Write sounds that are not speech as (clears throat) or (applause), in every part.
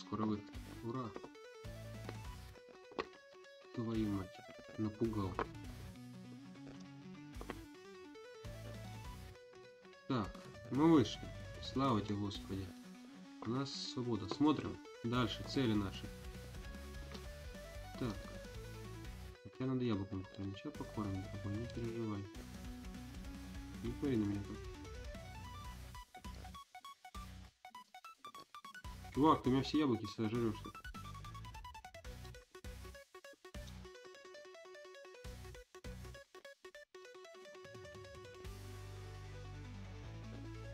скоро выход. Ура! Твою мать, напугал. Так, мы вышли. Слава тебе, Господи. У нас свобода. Смотрим дальше, цели наши. Так. Хотя надо яблоком ничего покормить, дорогой, не переживай. Не пари на меня тут. Чувак, ты у меня все яблоки сожрешь.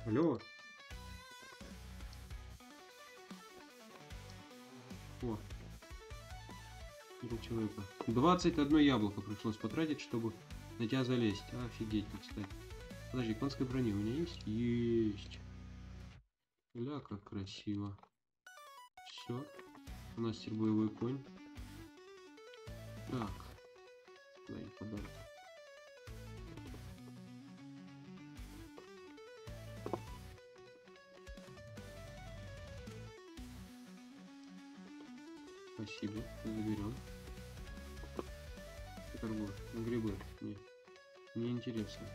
Алло. О. Три человека. 21 яблоко пришлось потратить, чтобы на тебя залезть. Офигеть, кстати. Подожди, конской брони у меня есть? Есть. Ля, как красиво. Все. Теперь боевой конь. Так. Дай подарок. Спасибо, заберем. Торгуешь? Грибы. Нет. Мне интересно.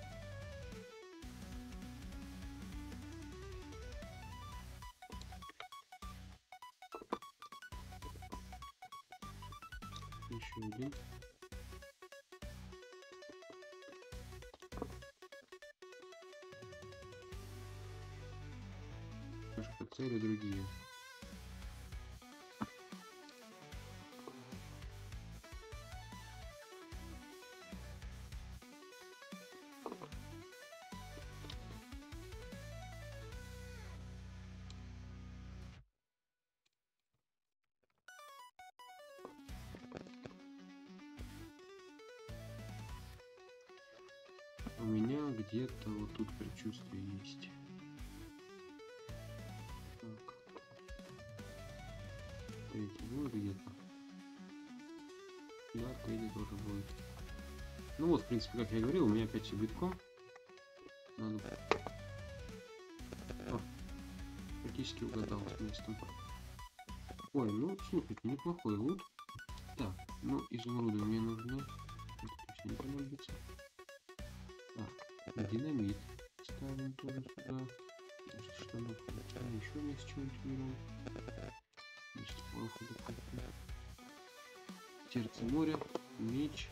Где-то вот тут предчувствие есть. Так. Третий будет где-то. Да, третий тоже будет. Ну вот, в принципе, как я говорил, у меня опять все битком. Надо... О, практически угадал с местом. Ой, ну, слушайте, неплохой лут. Так, ну, изумруды мне нужны. Это точно не понадобится. Так, динамит ставим тоже сюда. Значит, что мы а, еще вместе чего-нибудь берем. Значит, походу Сердце моря, меч.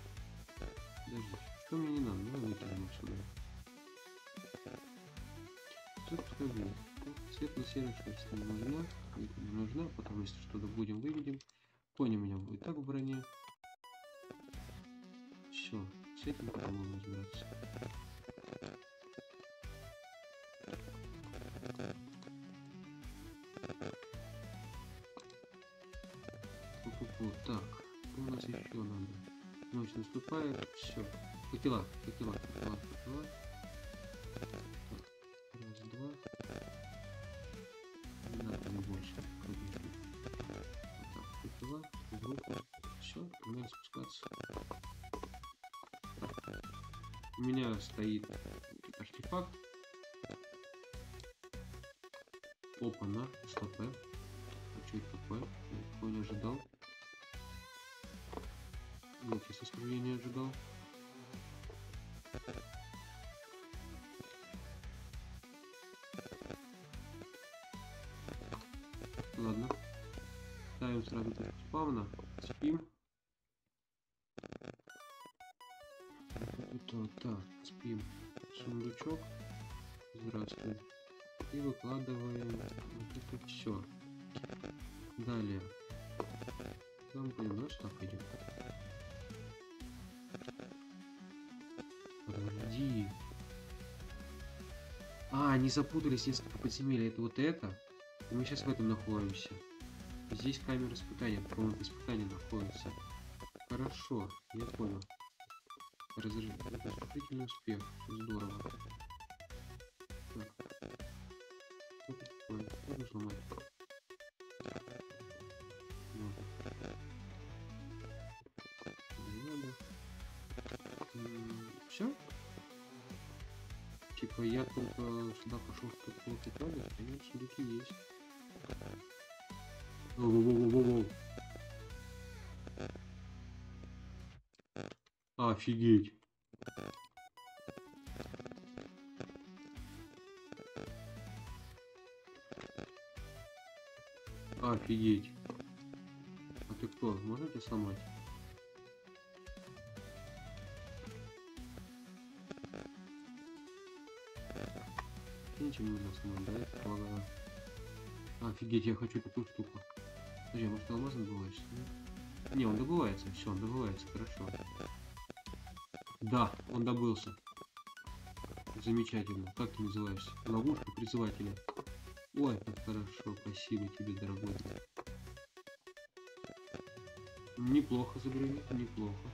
Подожди, что мне не надо? Давай выкинем сюда. Тут пускай. Светло-серая шерсть не нужна. Не нужна, потому что что-то будем выведем. Конь у меня будет так в броне. Все, с этим потом будем разбираться. Наступает, все. Факела, факела, факела. Так, раз, два. Не надо не больше. Вот так, факела, группа. Все, надо спускаться. У меня стоит артефакт. Опа, на, стопе. А что это такое? Я не ожидал. Вот, я я не ожидал. Ладно. Ставим сразу точку спавна. Спим. Вот так. Спим. Сундучок. Здравствуй. И выкладываем вот это все. Далее. Там пойдем, что пойдем. Подожди. А, они запутались несколько подземелий. Это вот это. И мы сейчас в этом находимся. Здесь камера испытания. Комната испытания находится. Хорошо, я понял. Разрушительный успех. Здорово. Сюда пошел, чтобы получить роли, а нет, сундуки есть. Воу-воу-воу-воу. Офигеть. Офигеть. А ты кто? Можно тебя сломать? Ничего не да? Это полагаю. Офигеть, я хочу такую штуку. Подожди, а может алмаз добываешься, да? Не, он добывается, все, он добывается, хорошо. Да, он добылся. Замечательно. Как ты называешься? Ловушка призывателя. Ой, как хорошо, спасибо тебе, дорогой. Неплохо забрали, неплохо.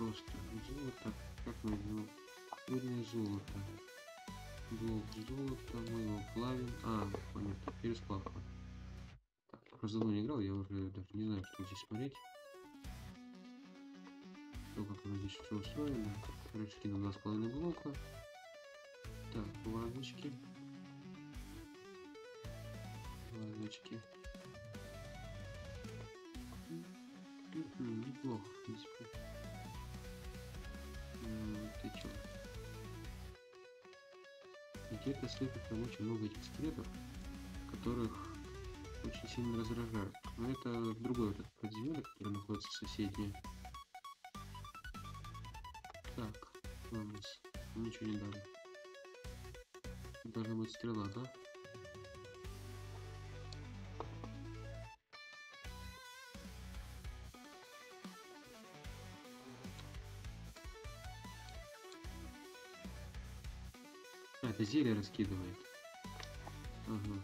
Просто. Золото. Как мы его? Пыльное золото. Блок золота, мы его плавим. А, понятно, пересплавка. Так, я просто давно не играл, я уже даже не знаю, что здесь смотреть. Что, как оно здесь все устроено. Рычки на 2,5 блока. Так. Вазочки. Мгм, Неплохо, в принципе. Ты чё? Где-то слепит там очень много этих скелетов, которых очень сильно раздражают. Но это другое вот это подземелье, которое находится соседнее. Так, ладно, ничего не дали. Должна быть стрела, да? Зелье раскидывает. Ага.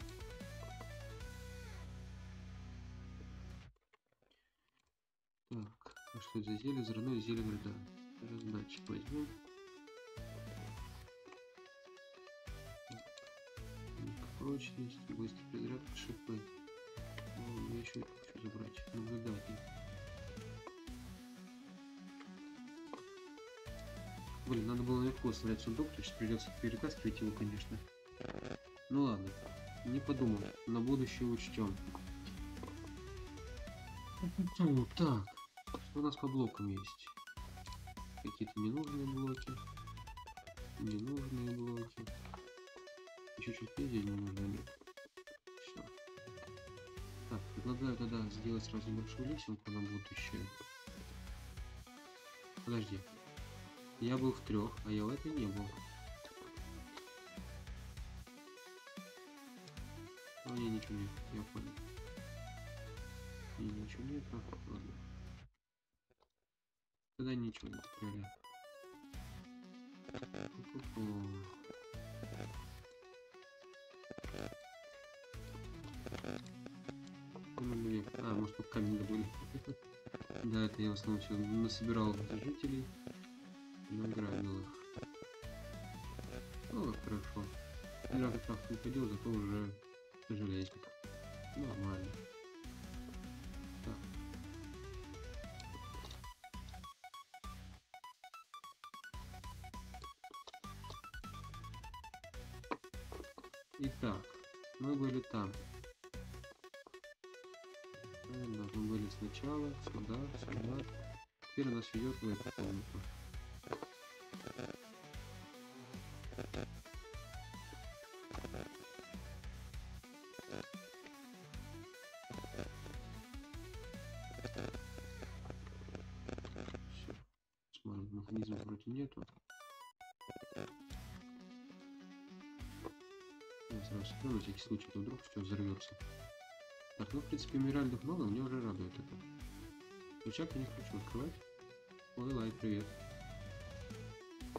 Так, а что это за зелье? Взрывное зелье вреда. Раздатчик возьмем. Прочность, быстрый разряд, шипы. Ну, еще хочу забрать. Наблюдатель. Блин, надо было наверху оставлять сундук, то есть придется перетаскивать его, конечно. Ну ладно, не подумал. На будущее учтем. Так, что у нас по блокам есть? Какие-то ненужные блоки. Ненужные блоки. Еще чуть позже не нет. Все. Так, предлагаю тогда сделать сразу небольшую лесенку на будущее. Подожди. Я был в трех, а я в этой не был. А не, ничего нет, я понял. Не, ничего нет, а, ладно. Тогда ничего не блин. А, может тут камень добыли. (laughs) Да, это я в основном все насобирал жителей. Награбил их. Ну, хорошо. Ни разу шахту не зато уже железник. Нормально. Механизма вроде нету. Я сразу смотрю на всякий случай, то вдруг все взорвется. Так, ну в принципе эмеральдов много, меня уже радует это. Рычаг я не хочу открывать. Ой, лай, привет.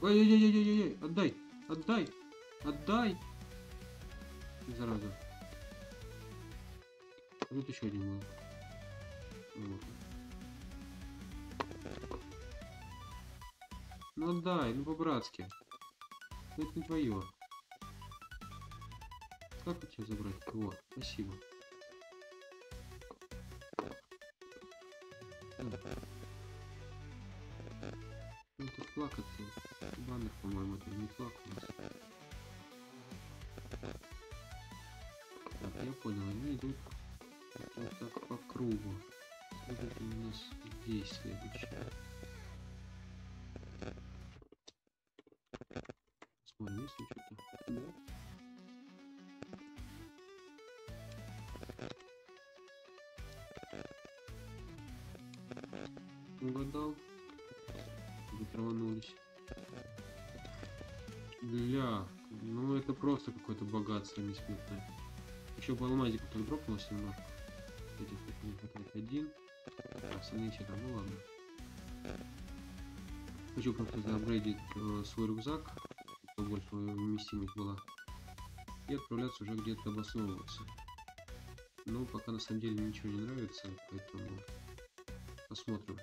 Ой-ой-ой-ой-ой-ой, отдай! Отдай! Отдай! Зараза. Тут еще один был. Вот. Ну отдай, ну по-братски. Это не твое. Как у тебя забрать? Вот, спасибо. Ну тут плакать-то. баннер, по-моему, это не флаг. Так, я понял, они идут вот так по кругу. Следует у нас здесь следующее. Угадал. Вы траванулись. Ля, ну это просто какое-то богатство несметное. Еще по алмазику так дропнулось немножко. Этих не хватает один. А остальные все там, ну ладно. Хочу просто заапгрейдить э, свой рюкзак, чтобы больше вместимость была. И отправляться уже где-то обосновываться. Но пока на самом деле ничего не нравится, поэтому посмотрим.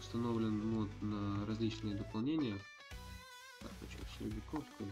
Установлен мод на различные дополнения. Так, а силовиков, что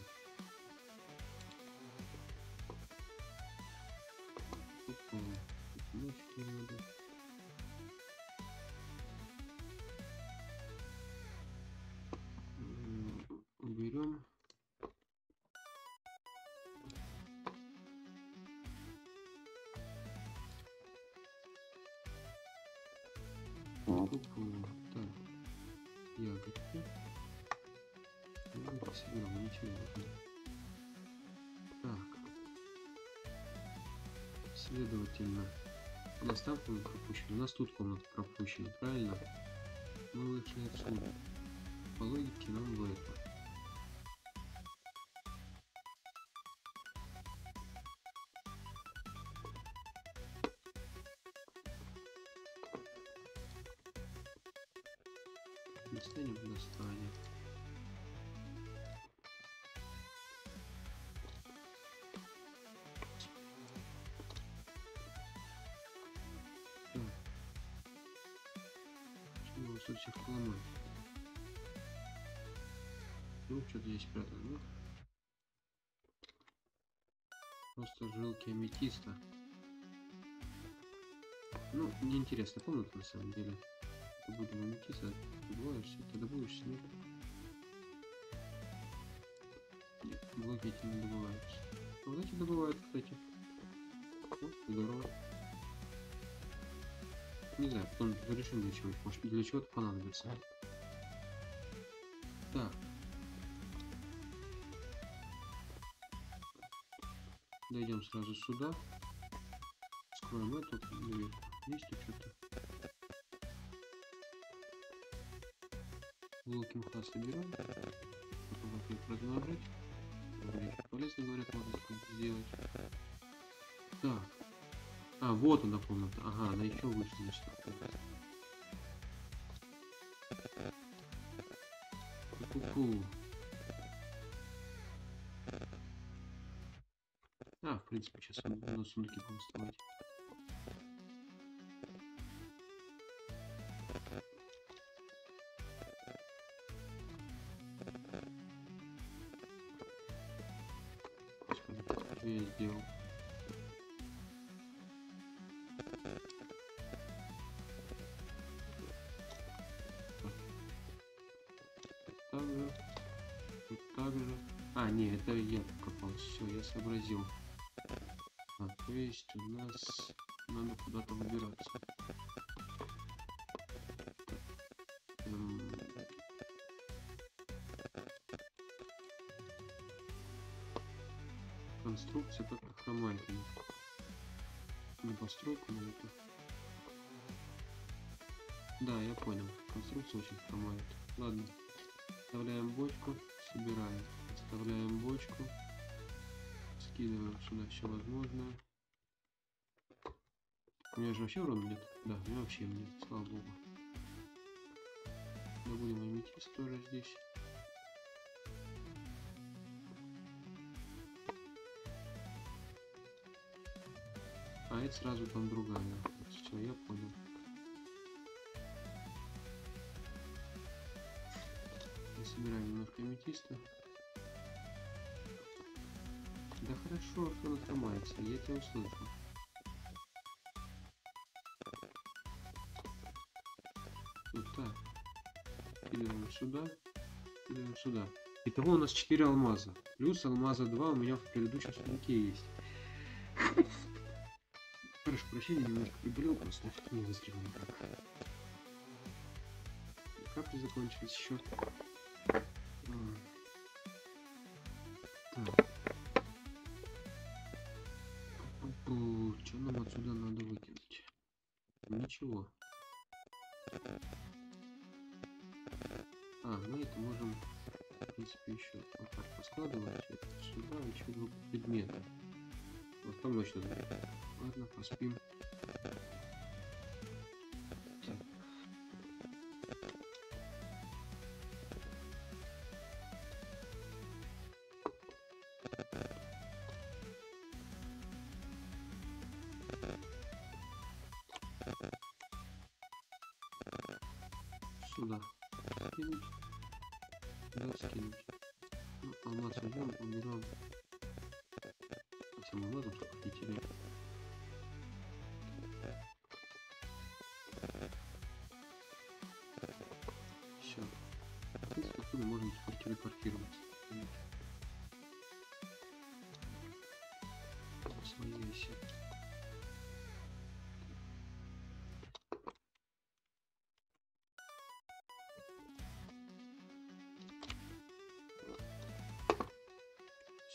комната пропущена, у нас тут комната пропущена, правильно? Мы вышли отсюда. По логике нам в Тут всех ломать? Ну, что-то здесь спрятано, ну? Просто жилки аметиста. Ну, неинтересная комната на самом деле. Будем аметиста, добываешься, ты добудешься, нет? Нет, блоки эти не добываются. А вот эти добывают, кстати. Ну, здорово. Не знаю, потом решим для чего. Может для чего-то понадобится. Так. Дойдем сразу сюда. Скроем эту дверь. Есть тут что-то? Блоки мха соберем. Потом их размножить. Полезно говорят, можно сделать. Так. А, вот она комната. Ага, она еще выше, значит. Ку-ку. А, в принципе, сейчас на сундуки будем вставать. Все, я сообразил. А, то есть у нас надо куда-то выбираться. Конструкция у них. На постройку на это. Да, я понял. Конструкция очень хромает. Ладно. Вставляем бочку, собираем. Вставляем бочку. Скидываем сюда все возможное. У меня же вообще урона нет. Да, у меня вообще нет, слава богу. Добудем аметист тоже здесь. А это сразу там другая. Все, я понял. Мы собираем немножко аметиста. Хорошо, что она хромается, я тебя услышу. Вот так. Кидаем сюда. э, сюда. Итого у нас 4 алмаза. Плюс алмаза 2 у меня в предыдущем сундуке есть. Прошу прощения, немножко приболел просто. Не выстрелил никак. Капли закончились еще. Вот там точно дверь. Ладно, поспим. Сюда. Скинуть. Да, скинуть. Ну, алмаз возьмем, уберем. Всем алмазом, чтобы не терять. Все. В принципе, отсюда можно теперь телепортироваться. Освояйся.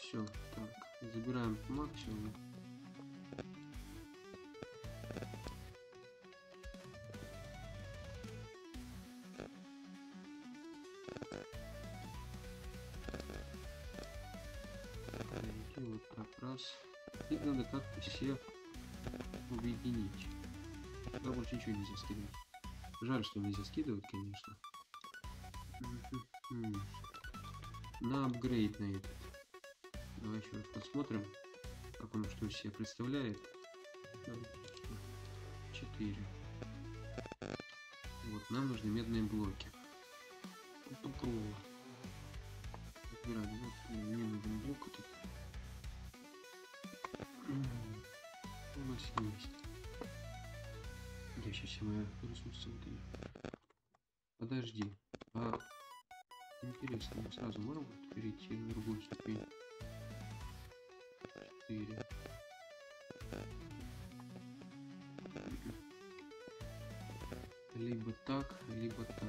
Все, так, забираем по максимуму. И вот так раз. И надо как-то все объединить. Да больше ничего нельзя скидывать. Жаль, что нельзя скидывать, конечно. На апгрейд на этот. Давай еще посмотрим, как он что из себя представляет. Четыре. Вот, нам нужны медные блоки. Тупого. Отбирать. Вот, мне нужен блок этот. У нас есть. Я сейчас все мои ресурсы выдаю. Подожди. А интересно, мы сразу можем перейти на другую ступень? Четыре. Либо так, либо так.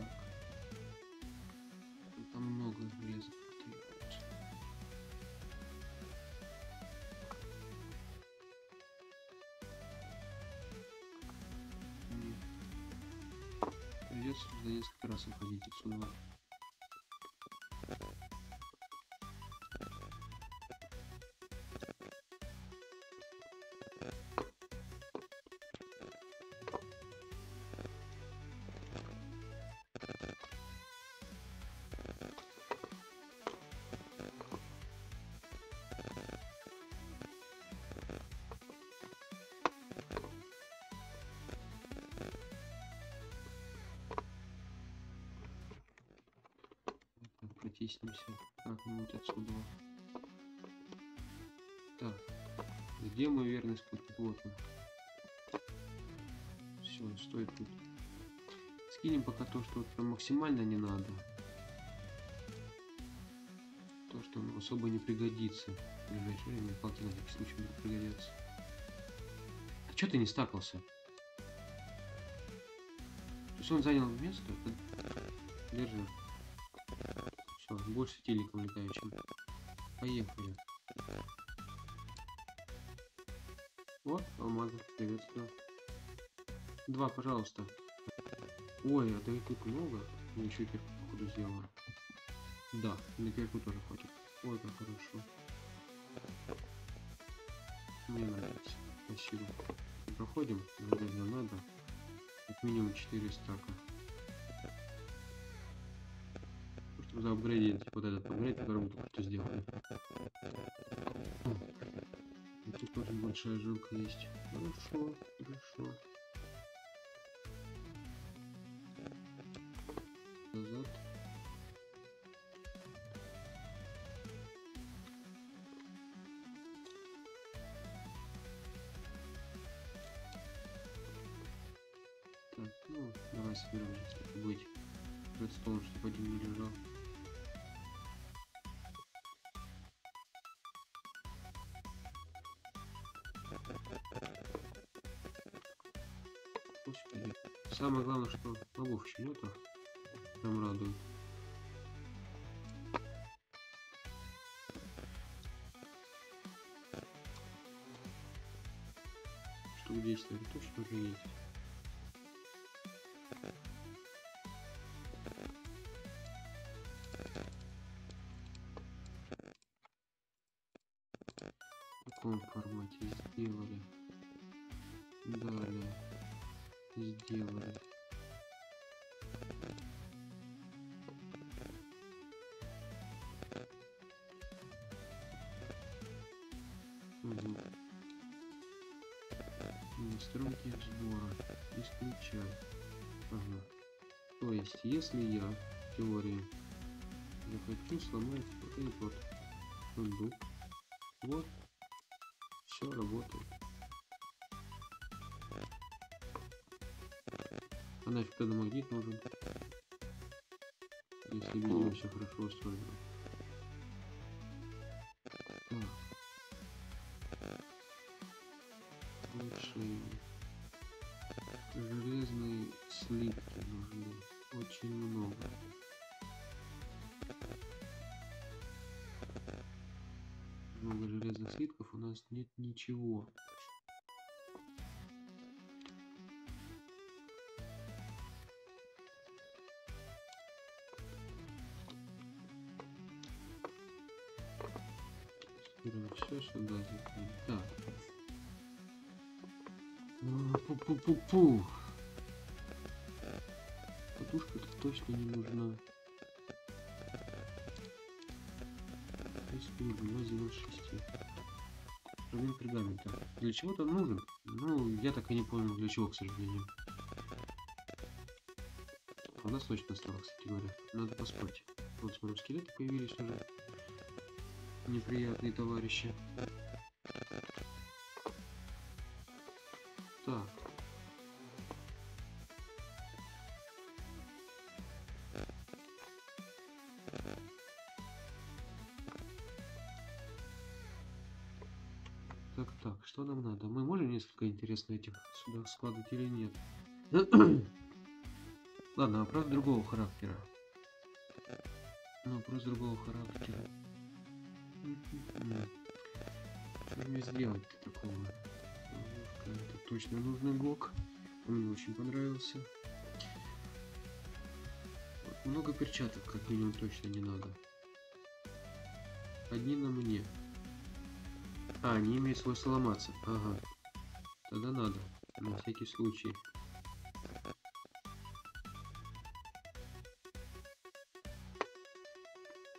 Ну, Там много железа. Придется туда несколько раз уходить отсюда. Так, протиснемся как-нибудь отсюда. Так, где мой верный спутник? Вот он. Все, стоит тут. Скинем пока то, что прям максимально не надо. То, что нам особо не пригодится. В ближайшее время палки на всякий случай будут пригодятся. А чё ты не стакался? То есть он занял место? Держи. Все, больше телеком летающим. Поехали. Вот, алмазы, приветствую. Два, пожалуйста. Ой, а да и тут много. Мне еще кирку, походу, сделала. Да, на кирку тоже хватит. Ой, как хорошо. Мне нравится. Спасибо. Проходим, обязательно надо. Как минимум 4 стака. Заапгрейдить вот этот апгрейд, который мы только что сделали. Тут тоже большая жилка есть. Хорошо, хорошо. Самое главное, что мобов еще нету. Прям радует. Штук 10 наверное, точно уже есть. Настройки сбора. Исключай. Ага. То есть, если я в теории захочу сломать вот этот вот сундук, вот, все работает. А нафиг тогда магнит нужен? Если видео все хорошо устроено. Лучшие железные слитки нужны. Очень много. Много железных слитков у нас нет ничего. Пу-пу-пу-пу. Подушка точно не нужна. Вылазил из шести. Фрагмент пергамента. Для чего-то нужен. Ну, я так и не понял, для чего, к сожалению. У нас точно осталось, кстати говоря. Надо поспать. Вот, смотрим, скелеты появились уже. Неприятные товарищи. Интересных этих сюда складывать или нет? (clears throat) Ладно, вопрос другого характера. Ну, вопрос другого характера. Что мне сделать такого? Это точно нужный блок. Он мне очень понравился. Много перчаток, как минимум, точно не надо. Одни на мне. А, они имеют свойство ломаться. Ага. Тогда надо. На всякий случай.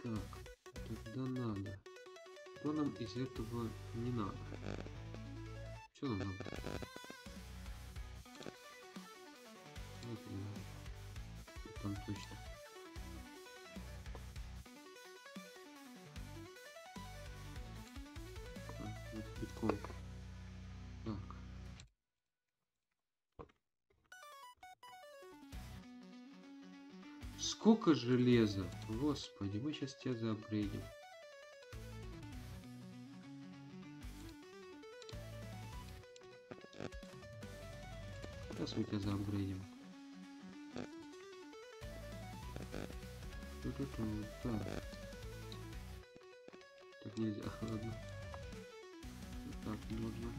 Так, тогда надо. Что нам из этого не надо? Что нам надо? Сколько железа? Господи, мы сейчас тебя заапгрейдим. Сейчас мы тебя. Ту-ту-ту. Так. Так нельзя, ладно. Так, можно.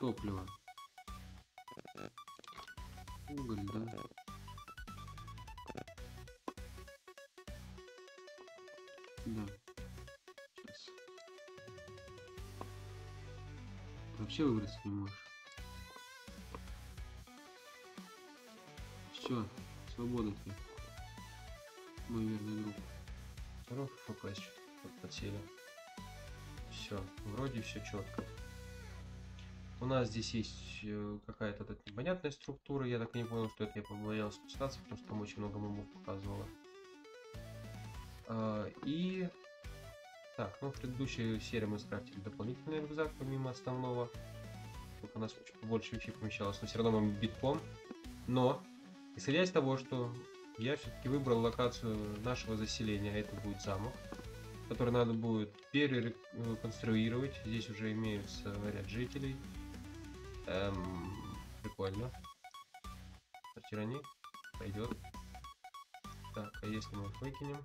Топливо. Уголь. Да. Вообще выбраться не можешь. Все, свобода тебе. Мой верный друг. ФПС что-то подсели. Все, вроде все четко. У нас здесь есть э, какая-то тут непонятная структура. Я так и не понял, что это я побоялся спускаться, потому что там очень много мумов показывало. А, и... Так, ну в предыдущей серии мы скрафтили дополнительный рюкзак, помимо основного. У нас больше вещей помещалось, но все равно мы битком. Но, исходя из того, что я все-таки выбрал локацию нашего заселения, а это будет замок, который надо будет перереконструировать. Здесь уже имеются ряд жителей. Эм, Прикольно. Сортировник пойдет. Так, а если мы их выкинем?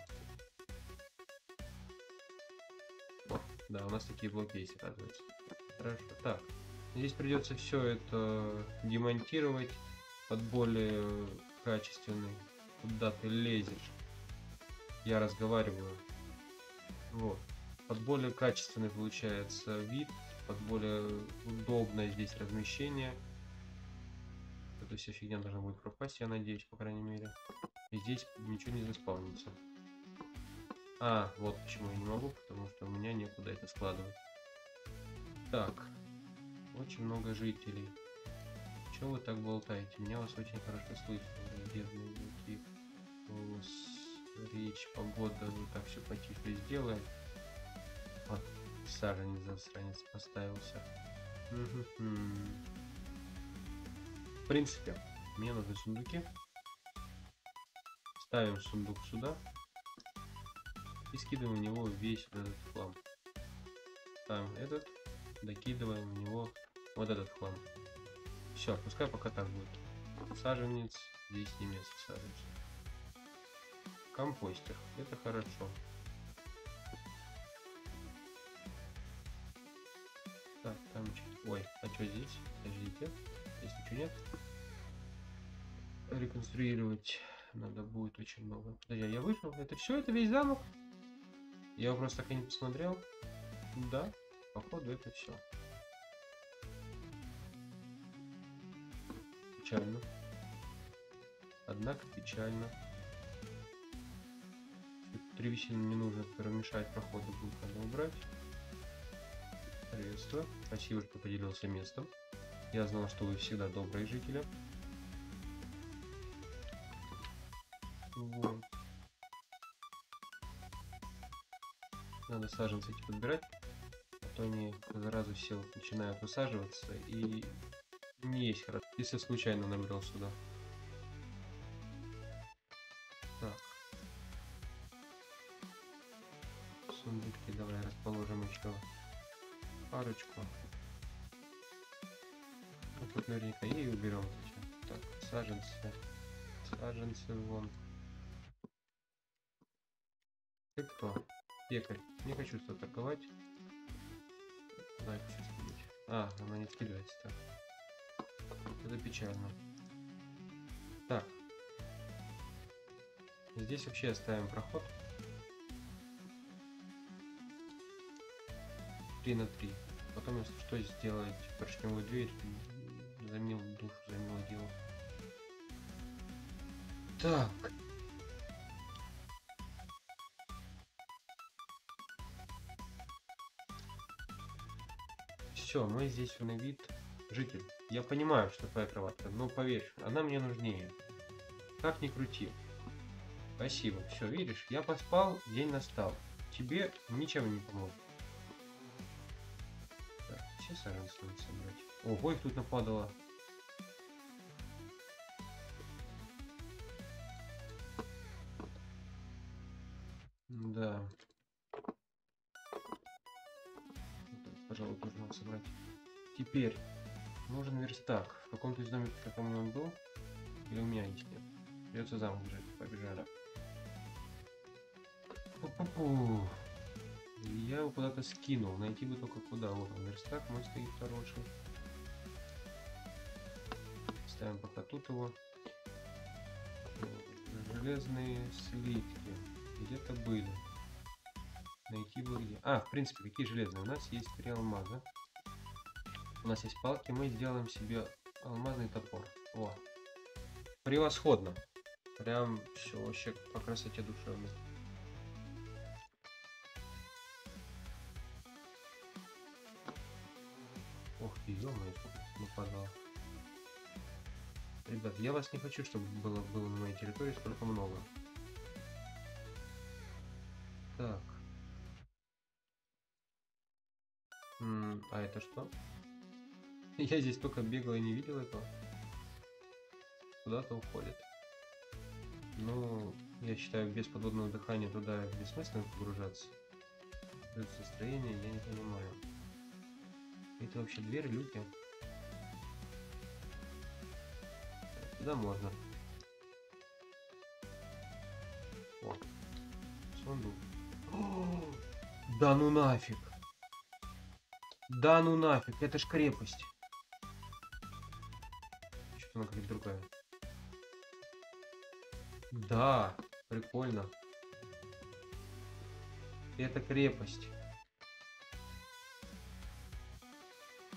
О, да, у нас такие блоки есть, оказывается. Хорошо. Так, здесь придется все это демонтировать под более качественный. Куда ты лезешь? Я разговариваю. Вот. Под более качественный получается вид, под более удобное здесь размещение. Эта вся фигня должна будет пропасть, я надеюсь, по крайней мере. И здесь ничего не заспавнится. А, вот почему я не могу, потому что у меня некуда это складывать. Так, очень много жителей. Чего вы так болтаете? Меня вас очень хорошо слышно, бедные люди. Голос, речь, погода, вы так все потише сделаем. Вот, саженец засранец поставился. В принципе, мне нужны сундуки. Ставим сундук сюда. И скидываем в него весь этот хлам. Ставим этот. Докидываем в него вот этот хлам. Все, пускай пока так будет. Саженец. Здесь не место саженца. Компостер. Это хорошо. Так, там чё- Ой, а что здесь? Подождите. Здесь ничего нет. Реконструировать надо будет очень много. Подожди, а я вышел? Это все? Это весь замок? Я его просто так и не посмотрел. Да, походу это все. Печально. Однако печально. Древесину не нужно, которая мешает проходу, будет надо убрать. Приветствую. Спасибо, что поделился местом. Я знал, что вы всегда добрые жители. Вот. Надо саженцы эти подбирать, а то они сразу все начинают высаживаться и не есть хорошо, если случайно набрел сюда. Так. Сундуки давай расположим еще парочку. Ну, тут наверняка и уберем. Так, саженцы. Саженцы вон. Ты кто? Пекарь. Не хочу. Куда я хочу скинуть? А, она не скидывается так. Это печально. Так. Здесь вообще оставим проход. 3 на 3. Потом, если что, сделать поршневую дверь за милую душу, за милое дело. Так. Все, мы здесь на вид житель. Я понимаю, что твоя кроватка, но поверь, она мне нужнее. Как ни крути. Спасибо. Все, видишь, я поспал, день настал. Тебе ничем не поможет. Все саженцы надо собрать. Ого, их тут нападало. Да. Пожалуй, надо собрать. Теперь верстак. В каком-то из домиков, я помню, он был. Или у меня есть нет. Придется замок бежать. Побежали. Пу-пу-пу. Я его куда-то скинул. Найти бы только куда. Вот он, верстак мой стоит хороший. Ставим пока тут его. Железные слитки. Где-то были. Найти бы где. А, в принципе, какие железные? У нас есть три алмаза. У нас есть палки. Мы сделаем себе алмазный топор. О. Превосходно. Прям все вообще по красоте душевной. Ох ты, сколько нападало. Ребят, я вас не хочу, чтобы было, было на моей территории столько много. Так. М, а это что? (laughs) Я здесь только бегал и не видел этого. Куда-то уходит. Ну, я считаю, без подводного дыхания туда бессмысленно погружаться. Это состояние я не понимаю. Это вообще дверь, люки? Сюда можно. О, сундук. О, (gasps) да ну нафиг. Да ну нафиг, это ж крепость. Что-то она какая-то другая. Да, прикольно. Это крепость.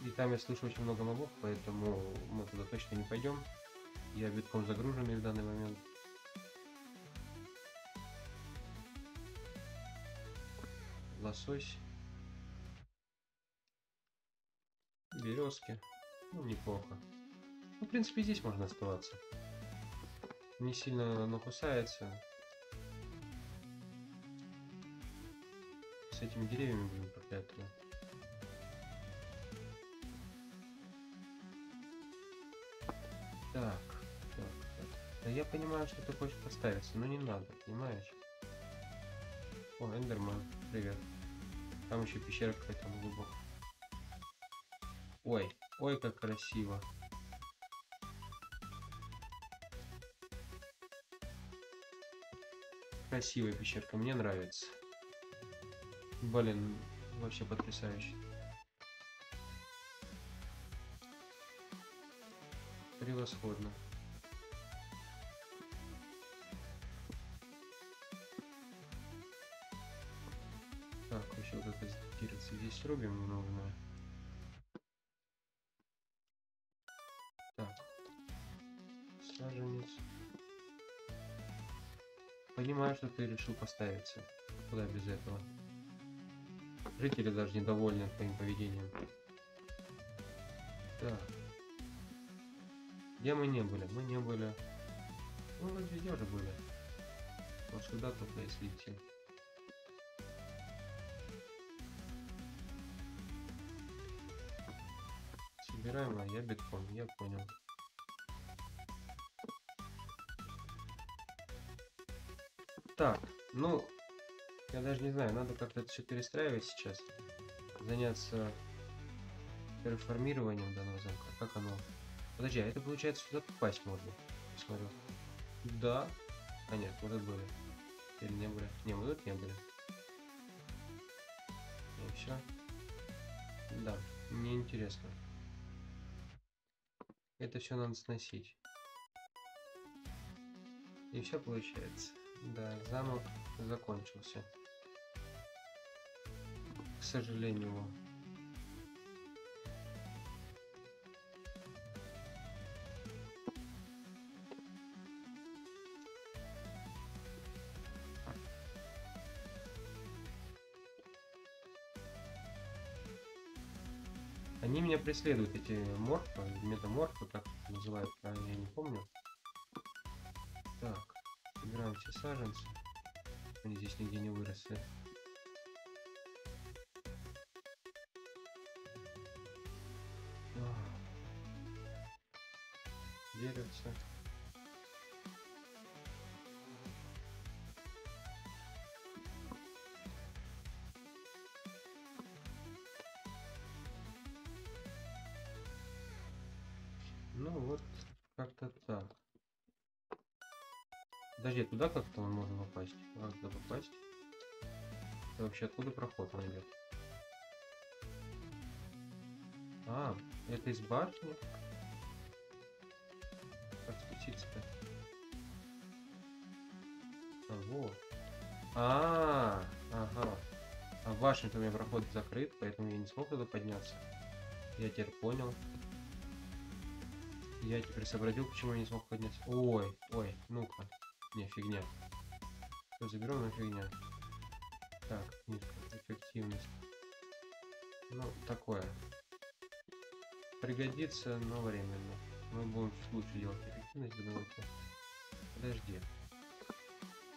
И там я слышу очень много мобов, поэтому мы туда точно не пойдем. Я битком загруженный в данный момент. Лосось. Березки. Ну, неплохо. Ну, в принципе, здесь можно оставаться. Не сильно оно кусается. С этими деревьями, блин, проклятые. Так, так, так. Да я понимаю, что ты хочешь поставиться, но не надо, понимаешь? О, Эндерман, привет. Там еще пещера какая-то глубокая. Ой, ой, как красиво. Красивая пещерка, мне нравится. Блин, вообще потрясающе. Превосходно. Так, еще вот это здесь рубим ненужное. Ты решил поставиться. Куда без этого. Жители даже недовольны твоим поведением. Так. Где мы не были? Мы не были. Ну, вот везде уже были. Вот сюда только если идти. Собираем, а я битком, я понял. Так, ну, я даже не знаю, надо как-то это все перестраивать сейчас. Заняться реформированием данного замка. Как оно? Подожди, а это получается сюда попасть можно? Посмотрю. Да. А нет, мы тут были. Или не были? Не, мы тут не были. И все. Да, мне интересно. Это все надо сносить. И все получается. Да, замок закончился. К сожалению. Они меня преследуют, эти морфы, метаморфы, как называют, я не помню. Так, собираем все саженцы. Они здесь нигде не выросли. Подожди, туда как-то мы можем попасть? Как туда попасть? Это вообще откуда проход он идет? А, это из башни? Как спуститься-то? А, вот. А, ага. А в башне-то у меня проход закрыт, поэтому я не смог туда подняться. Я теперь понял. Я теперь сообразил, почему я не смог подняться. Ой, ой, ну-ка. Не, фигня. Все, заберем на фигня. Так, низко, эффективность. Ну, такое. Пригодится, но временно. Мы будем чуть лучше делать эффективность, давайте. Подожди.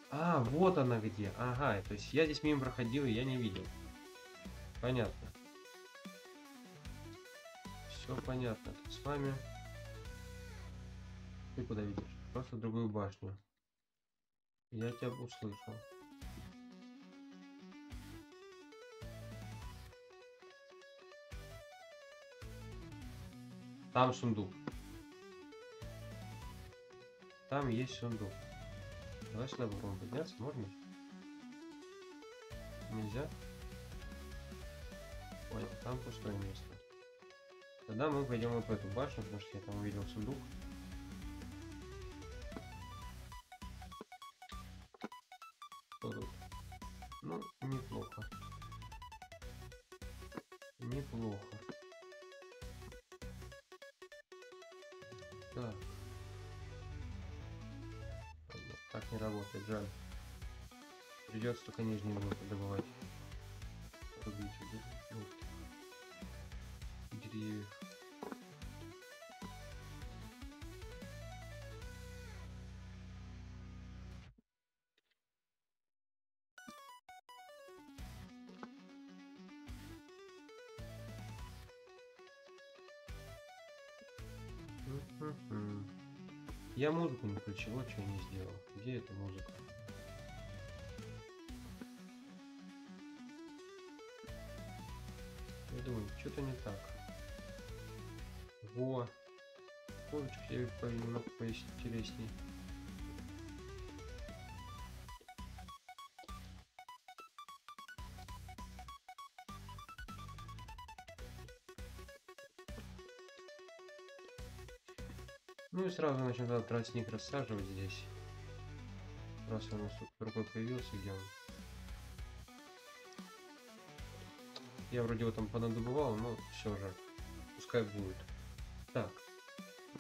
А, вот она где. Ага, то есть я здесь мимо проходил, и я не видел. Понятно. Все понятно. Тут с вами. Ты куда видишь? Просто в другую башню. Я тебя услышал. Там сундук. Там есть сундук. Давай сюда попробуем подняться, можно? Нельзя? Понял, там пустое место. Тогда мы пойдем вот в эту башню, потому что я там увидел сундук. Я музыку не включил, вот что я не сделал. Где эта музыка? Я думаю, что-то не так. Во. Лучше я немного поинтересней. Сразу начнем тогда тростник рассаживать здесь. Раз у нас тут другой появился, где он? Я вроде его там понадобывал, но все же. Пускай будет. Так.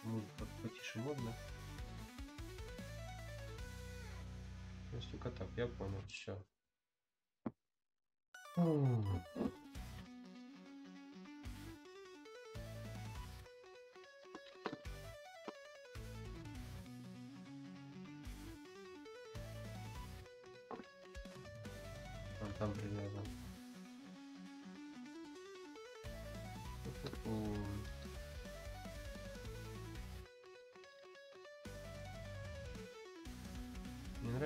Музыка потише можно. Если только так, я понял, все.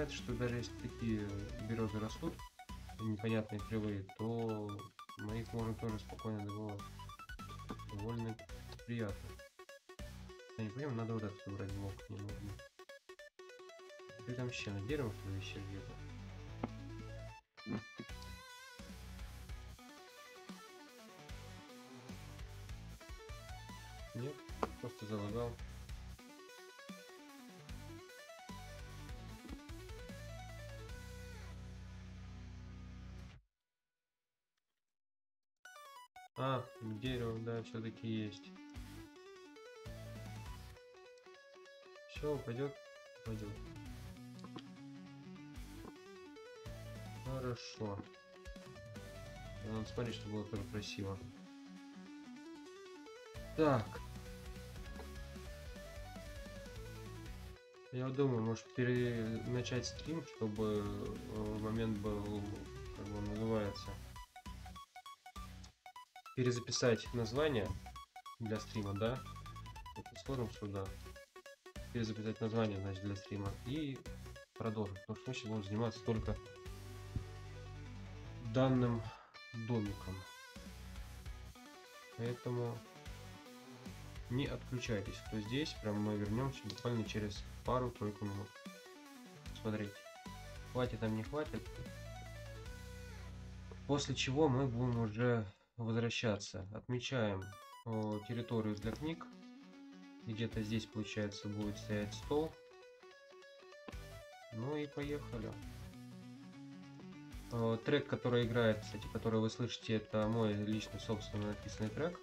Нравится, что даже если такие березы растут, непонятные кривые, то мы их можем тоже спокойно добывать. Довольно приятно. Я не понимаю, надо вот это убрать блок, не нужно. Ты там еще на дерево что ли висишь где-то? Все-таки есть. Все, упадет, упадет. Хорошо. Надо смотреть, чтобы было тоже красиво. Так. Я думаю, может пере... начать стрим, чтобы э, момент был, как он называется, перезаписать название для стрима, да? Сложим сюда. Перезаписать название, значит, для стрима. И продолжим. Потому что мы сейчас будем заниматься только данным домиком. Поэтому не отключайтесь, кто здесь. Прям мы вернемся буквально через пару-тройку минут. Смотрите. Хватит там не хватит. После чего мы будем уже возвращаться. Отмечаем о, территорию для книг. Где-то здесь, получается, будет стоять стол. Ну и поехали. О, трек, который играет, кстати, который вы слышите, это мой личный собственный написанный трек.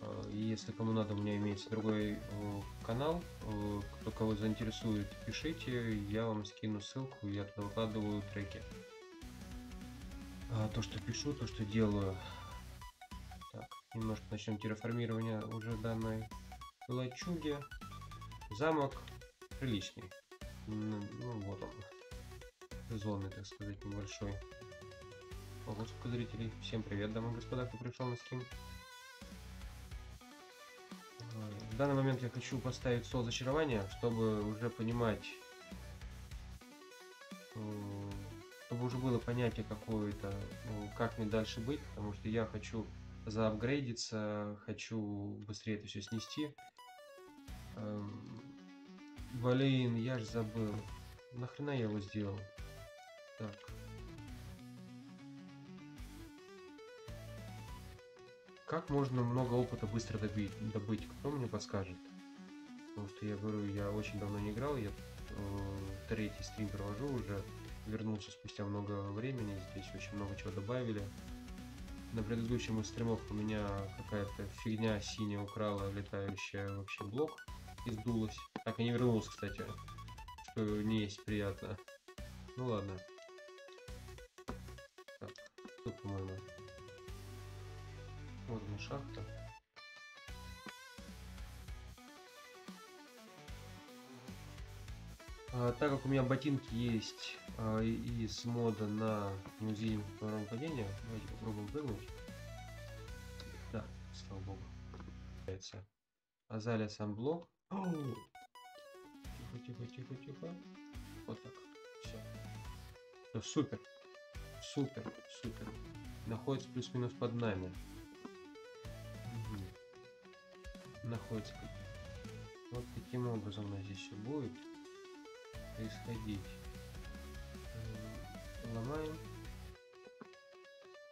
Э, И если кому надо, у меня имеется другой э, канал. Э, Кто кого заинтересует, пишите, я вам скину ссылку, я туда выкладываю треки. То, что пишу, то, что делаю. Немножко начнем терраформирование уже данной лачуги. Замок приличный. Ну вот он. Зоны, так сказать, небольшой. Ого, сколько зрителей. Всем привет, дамы и господа, кто пришел на стрим. В данный момент я хочу поставить стол зачарования, чтобы уже понимать, э, чтобы уже было понятие какое-то, ну, как мне дальше быть, потому что я хочу заапгрейдиться, хочу быстрее это все снести. Эм, Блин, я ж забыл. Нахрена я его сделал? Так. Как можно много опыта быстро добить, добыть? Кто мне подскажет? Потому что я говорю, я очень давно не играл, я э, третий стрим провожу уже, вернулся спустя много времени, здесь очень много чего добавили. На предыдущем из стримов у меня какая-то фигня синяя украла летающая вообще блок и сдулась. Так и не вернулся, кстати, что не есть приятно. Ну ладно. Так, тут, по-моему, вот она шахта. Так как у меня ботинки есть а, из мода на музей падения, давайте попробуем прыгнуть. Да, слава богу. Азалия сам блок. Тихо, тихо, тихо, тихо. Вот так. Все. Все, супер. Супер, супер. Находится плюс-минус под нами. Мгм. Находится. Вот таким образом у нас здесь все будет происходить. Ломаем.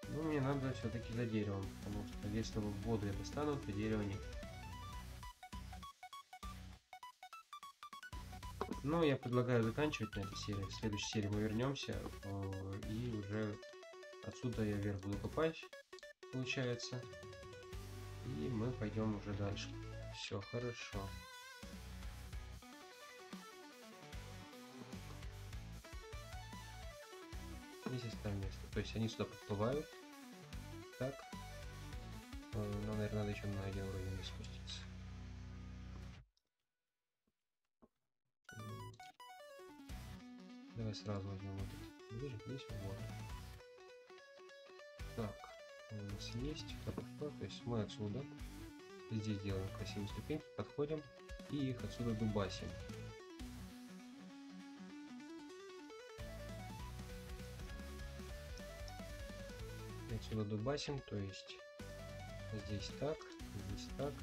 Ну, мне надо все-таки за деревом, потому что если в воду я достану, то дерева нет. Но я предлагаю заканчивать на этой серии. В следующей серии мы вернемся э, и уже отсюда я вверх буду копать, получается. И мы пойдем уже дальше. Все хорошо. Здесь оставим место. То есть они сюда подплывают. Так. Э, Нам, наверное, надо еще на один уровень спуститься. Давай сразу возьмем вот этот. Видишь, здесь вот. Так, у нас есть то есть мы отсюда здесь делаем красивые ступеньки, подходим и их отсюда дубасим. Отсюда дубасим, то есть здесь так, здесь так.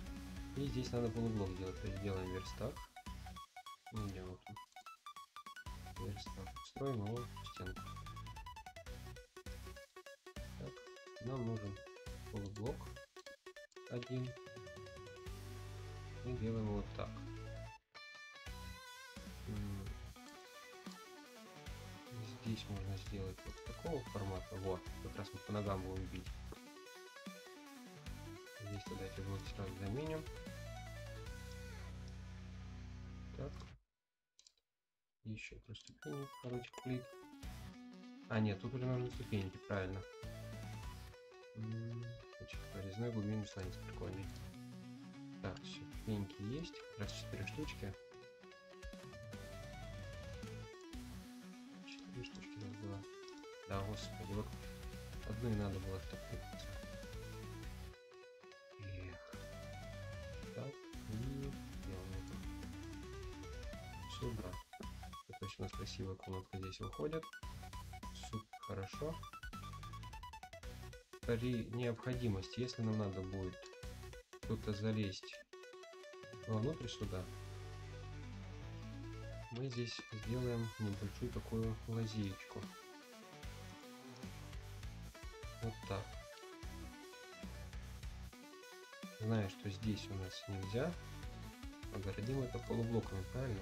И здесь надо полублок делать, то есть делаем верстак. Ну, где вот он? Верстак. Строим его в стенку. Так, нам нужен полублок один. И делаем вот так. Здесь можно сделать вот такого формата. Вот, как раз мы по ногам будем бить. Здесь тогда эти блоки сразу заменим. Так. Еще одну ступень, короче, плит. А, нет, тут уже нужны ступеньки, правильно. Значит, резной глубинный сланец прикольный. Так, ступеньки есть, как раз 4 штучки. Господи, вот одной надо было втопиться. Эх. Так, и делаем это. Сюда. То есть у красивая комнатка здесь выходит. Супер, хорошо. При необходимости, если нам надо будет кто-то залезть вовнутрь сюда, мы здесь сделаем небольшую такую лазеечку. Знаю, что здесь у нас нельзя. Огородим это полублоками, правильно?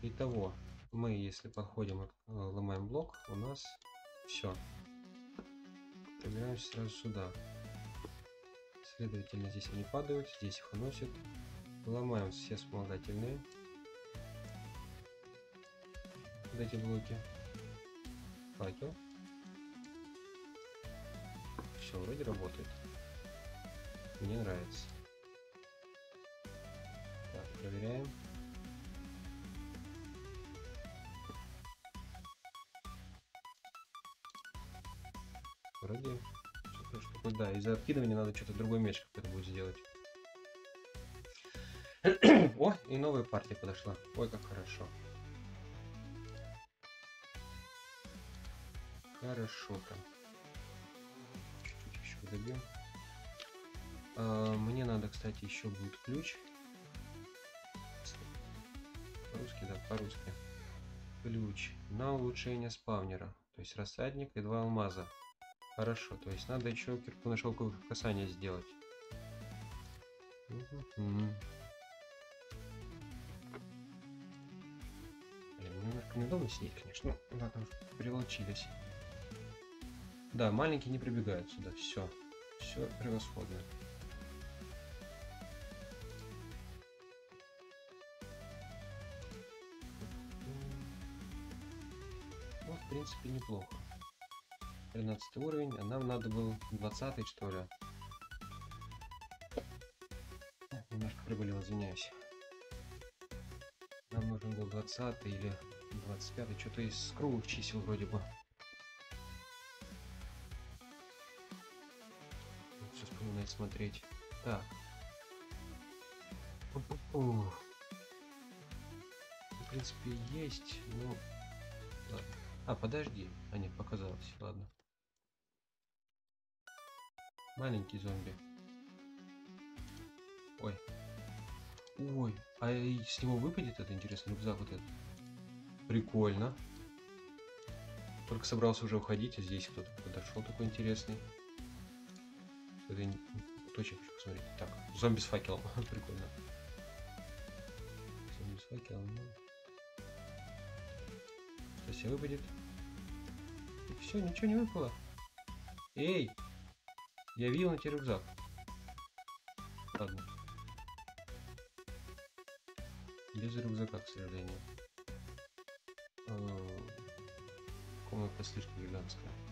Итого, мы, если подходим, э, ломаем блок, у нас все. Пробираемся сразу сюда. Следовательно, здесь они падают, здесь их уносят. Ломаем все вспомогательные. Вот эти блоки. Факел. Все, вроде работает. Мне нравится. Так, проверяем. Вроде что-то, что-то, да, из-за откидывания надо что-то другой меч какой-то будет сделать. (clears throat) О, и новая партия подошла. Ой, как хорошо. Хорошо там. Чуть-чуть еще добьем. А, мне надо, кстати, еще будет ключ. да, по-русски. Ключ на улучшение спавнера. То есть рассадник и два алмаза. Хорошо, то есть надо еще кирку на шелковых касания сделать. Блин, немножко неудобно сидеть, конечно. Ну, ладно, уже прилучились. Да, маленькие не прибегают сюда. Все. Все превосходно. Принципе, неплохо. 13 уровень, а нам надо был 20 что ли. Немножко приболел, извиняюсь. Нам нужен был 20 или 25, что-то из круглых чисел вроде бы. Все вспоминать, смотреть. Так. Пу-пу-пу. В принципе, есть, но... Ладно. А, подожди. А, нет, показалось. Ладно. Маленький зомби. Ой. Ой, а с него выпадет этот интересный рюкзак вот этот? Прикольно. Только собрался уже уходить, а здесь кто-то подошел такой интересный. Это точно хочу посмотреть. Так, зомби с факелом. (laughs) Прикольно. Зомби с факелом, себе выпадет? Все, ничего не выпало. Эй! Я видел на тебе рюкзак. Ладно. Без рюкзака, к сожалению. Э, Комната слишком гигантская.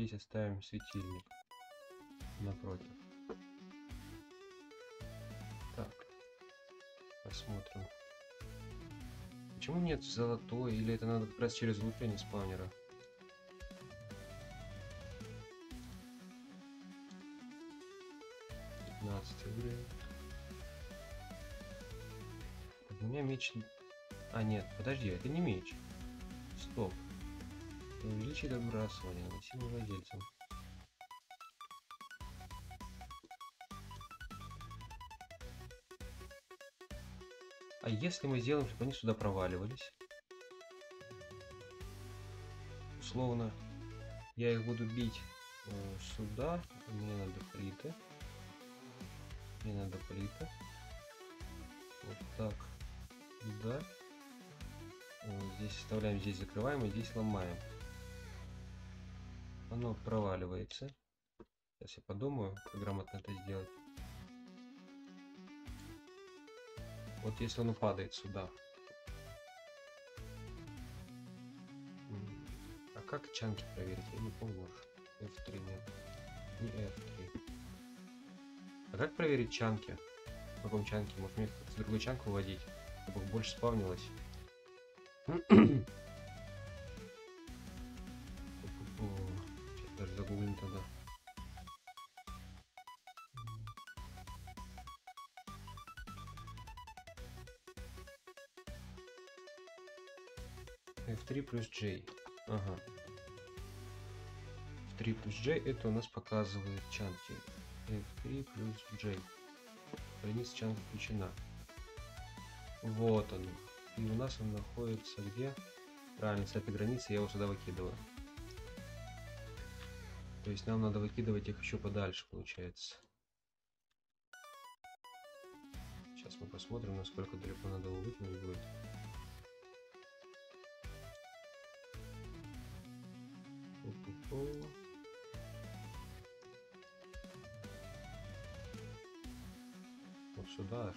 Здесь оставим светильник напротив. Так. Посмотрим. Почему нет золотой? Или это надо как раз через? Пятнадцатый уровень. У меня меч... А, нет, подожди, это не меч. Стоп. Увеличить отбрасывание, наносимое владельцам. А если мы сделаем, чтобы они сюда проваливались? Условно, я их буду бить э, сюда. Мне надо плиты. Мне надо плиты. Вот так. Да. Здесь вставляем, здесь закрываем и здесь ломаем. Оно проваливается. Сейчас я подумаю, как грамотно это сделать. Вот если он падает сюда. А как чанки проверить? Я не помню. уж. F3 нет. Не F3. А как проверить чанки? В каком чанке? Может мне с другой чанку вводить? Чтобы больше спавнилось. (clears throat) загуглим тогда. F3 плюс J. Ага. F3 плюс J это у нас показывает чанки. F3 плюс J. Граница чанка включена. Вот он. И у нас он находится где? Правильно, с этой границы я его сюда выкидываю. То есть нам надо выкидывать их еще подальше, получается. Сейчас мы посмотрим, насколько далеко надо выкинуть будет. Вот сюда аж.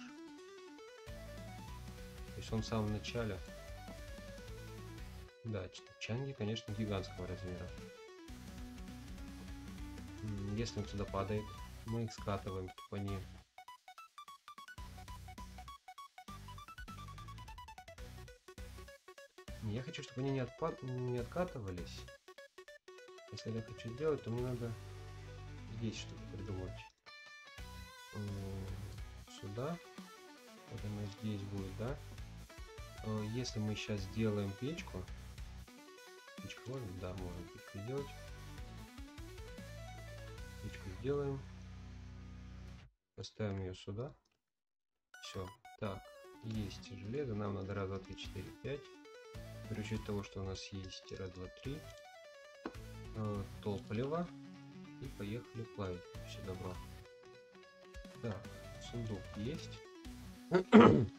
То есть он в самом начале. Да, чанги, конечно, гигантского размера. Если он сюда падает, мы их скатываем, чтобы они... Я хочу, чтобы они не, отпад... не откатывались. Если я хочу сделать, то мне надо здесь что-то придумать. Сюда. Вот она здесь будет, да? Э, Если мы сейчас сделаем печку, печку можно? Да, можно печку сделать. Сделаем. Поставим ее сюда. Все. Так, есть железо. Нам надо раз, два, три, четыре, пять. При учете того, что у нас есть раз, два, три. Э, топлива. И поехали плавить. Все добро. Так, сундук есть. (clears throat)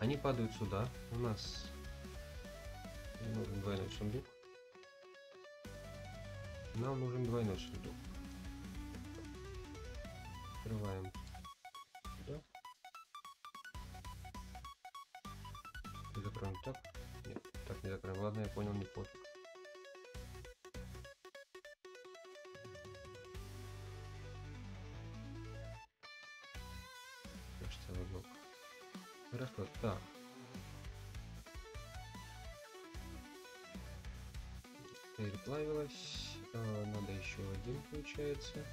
Они падают сюда. У нас нужен двойной сундук. Нам нужен двойной сундук. Открываем сюда. И закроем так. Нет, так не закроем. Ладно, я понял, не пофиг. Кажется, блок. Хорошо, так. Переплавилась. А, надо еще один, получается,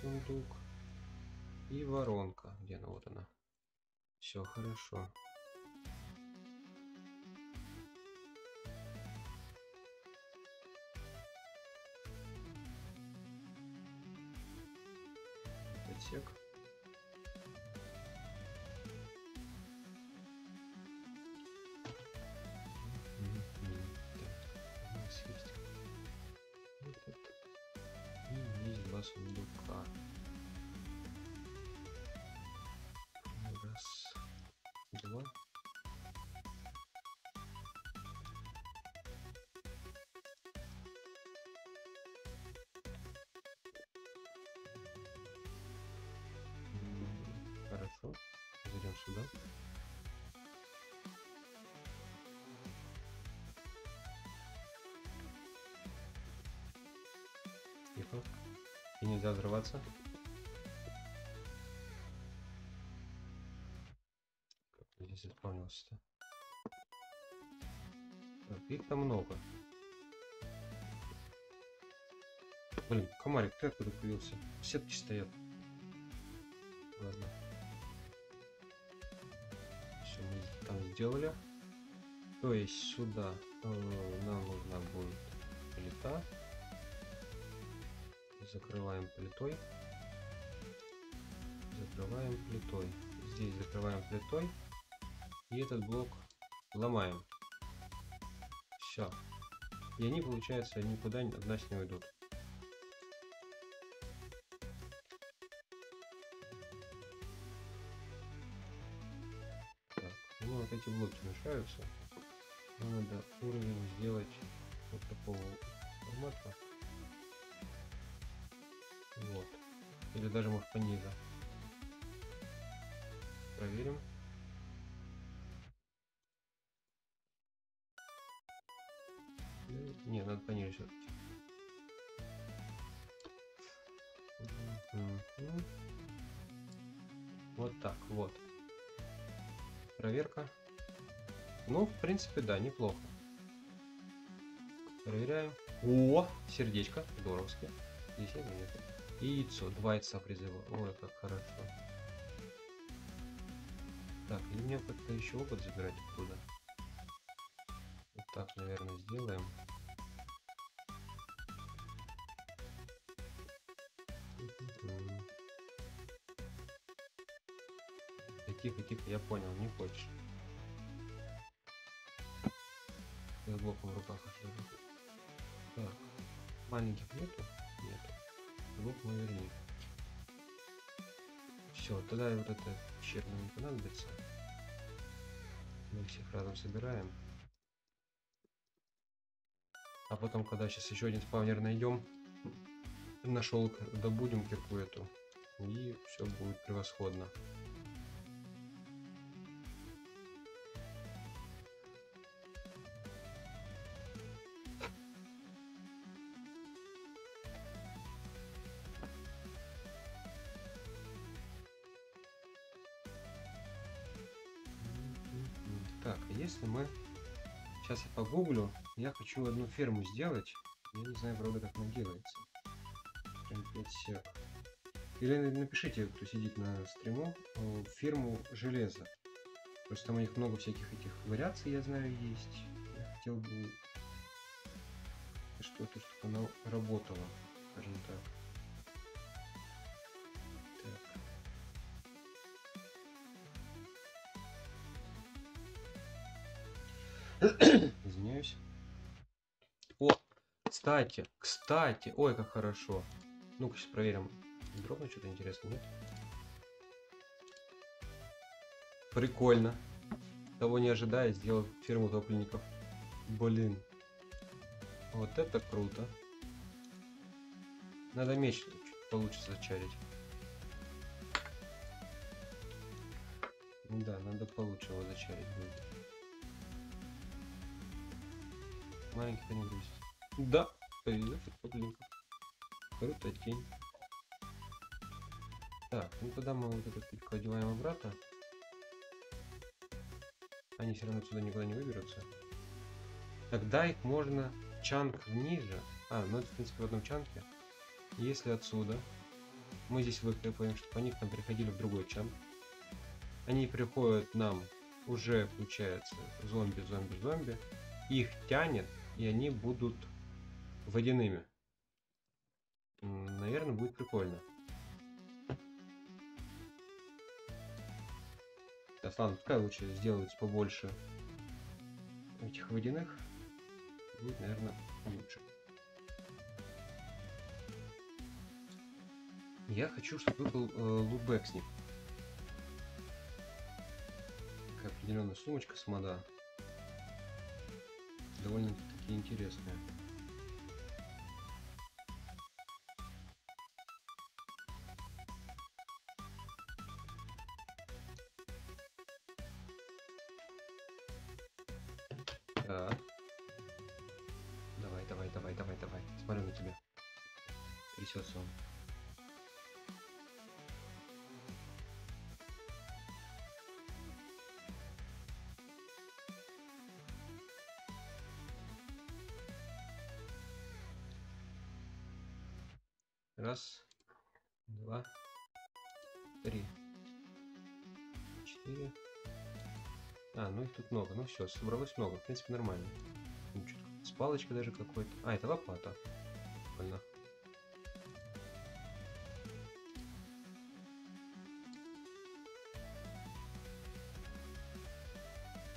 сундук. И воронка. Где она? Вот она. Все хорошо. Нельзя взрываться. Как здесь исполнился-то? Их там много. Блин, комарик, ты откуда появился? Сетки стоят. Ладно. Все, мы там сделали. То есть сюда э, нам нужна будет плита. Закрываем плитой. Закрываем плитой. Здесь закрываем плитой. И этот блок ломаем. Все. И они, получается, никуда от нас не уйдут. Ну вот эти блоки мешаются. Нам надо уровень сделать вот такого формата. Или даже может пониже. Проверим. Не, надо пониже все-таки. Вот так, вот. Проверка. Ну, в принципе, да, неплохо. Проверяем. О, сердечко, здоровски. Здесь его. И яйцо, два яйца призыва. Ой, как хорошо. Так, и мне как-то еще опыт забирать оттуда. Вот так, наверное, сделаем. Да Тихо, тихо, я понял, не хочешь. С блоком в руках отлежу. Так, маленьких нету? Блок мы верни. Все, тогда вот это пещерно не понадобится. Мы всех разом собираем. А потом, когда сейчас еще один спавнер найдем, нашел, добудем кирку эту. И все будет превосходно. Я хочу одну ферму сделать. Я не знаю, правда, как она делается. Прям 5 сек. Или на- напишите, кто сидит на стриму, э, фирму железа. Просто там у них много всяких этих вариаций, я знаю, есть. Я хотел бы что-то, чтобы оно работало, скажем. Так. Кстати, кстати, ой, как хорошо. Ну-ка, сейчас проверим. Дропнуть что-то интересное, нет? Прикольно. Того не ожидая, сделал фирму утопленников. Блин. Вот это круто. Надо меч получше зачарить. Да, надо получше его зачарить будет. Маленький не грузит. Да, повезет утопленников. Круто, тень. Так, ну тогда мы вот этот пик одеваем обратно. Они все равно сюда никуда не выберутся. Тогда их можно чанк ниже. А, ну это в принципе в одном чанке. Если отсюда мы здесь выкопаем, чтобы они к нам приходили в другой чанк. Они приходят нам уже, получается, зомби, зомби, зомби. Их тянет, и они будут водяными. Наверное, будет прикольно. Да, ладно, пускай лучше сделать побольше этих водяных. Будет, наверное, лучше. Я хочу, чтобы выпал э, лутбэк с них. Такая определенная сумочка с мода. Довольно-таки интересная. Раз, два, три, четыре. А, ну их тут много. Ну все, собралось много. В принципе, нормально. Ну, С палочкой даже какой-то. А, это лопата. Прикольно.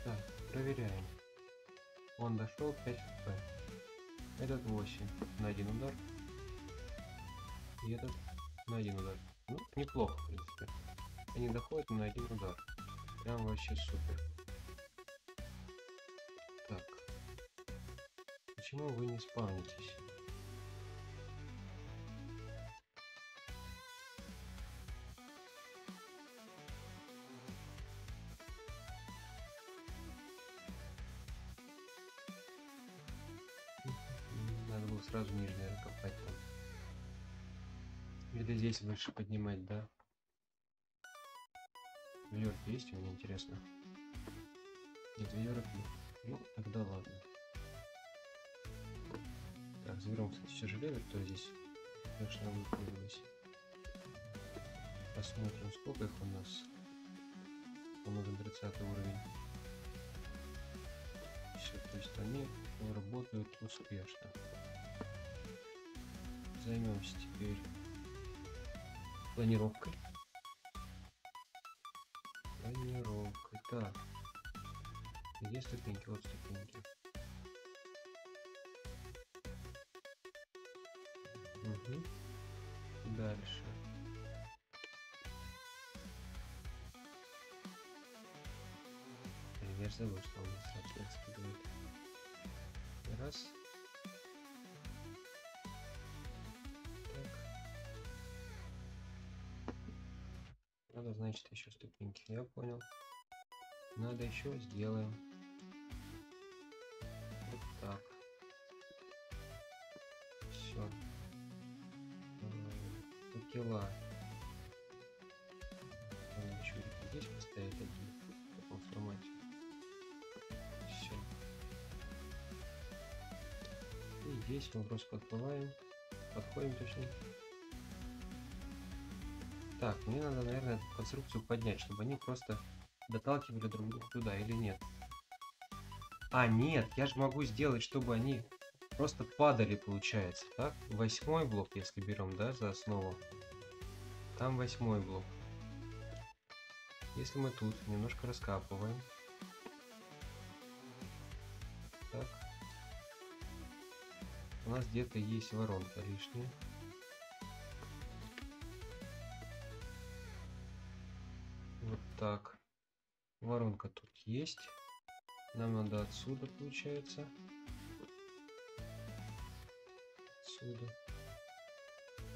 Так, проверяем. Он дошел 5 хп. Этот 8 на один удар. И этот на один удар. Ну, неплохо, в принципе. Они доходят на один удар. Прям вообще супер. Так. Почему вы не спавнитесь? Здесь выше поднимать, да? Вверх есть меня, интересно? Нет, вверх нет. Ну, тогда ладно. Так, заберем, кстати, все железо, кто здесь, конечно, выполнилось. Посмотрим, сколько их у нас. По-моему, 30 уровень. Все, то есть они работают успешно. Займемся теперь планировкой. Планировкой. Так. Где ступеньки? Вот ступеньки. Угу. Дальше. Я забыл, что он так скидывает. Раз. Значит, еще ступеньки. Я понял. Надо еще сделаем. Вот так. Все. Факела. Надо еще здесь поставить один. В таком формате. Все. И здесь мы просто подплываем. Подходим точнее. Так, мне надо, наверное, эту конструкцию поднять, чтобы они просто доталкивали друг друга туда или нет. А, нет, я же могу сделать, чтобы они просто падали, получается, так? Восьмой блок, если берем, да, за основу. Там восьмой блок. Если мы тут немножко раскапываем. Так. У нас где-то есть воронка лишняя. Есть. Нам надо отсюда, получается. Отсюда.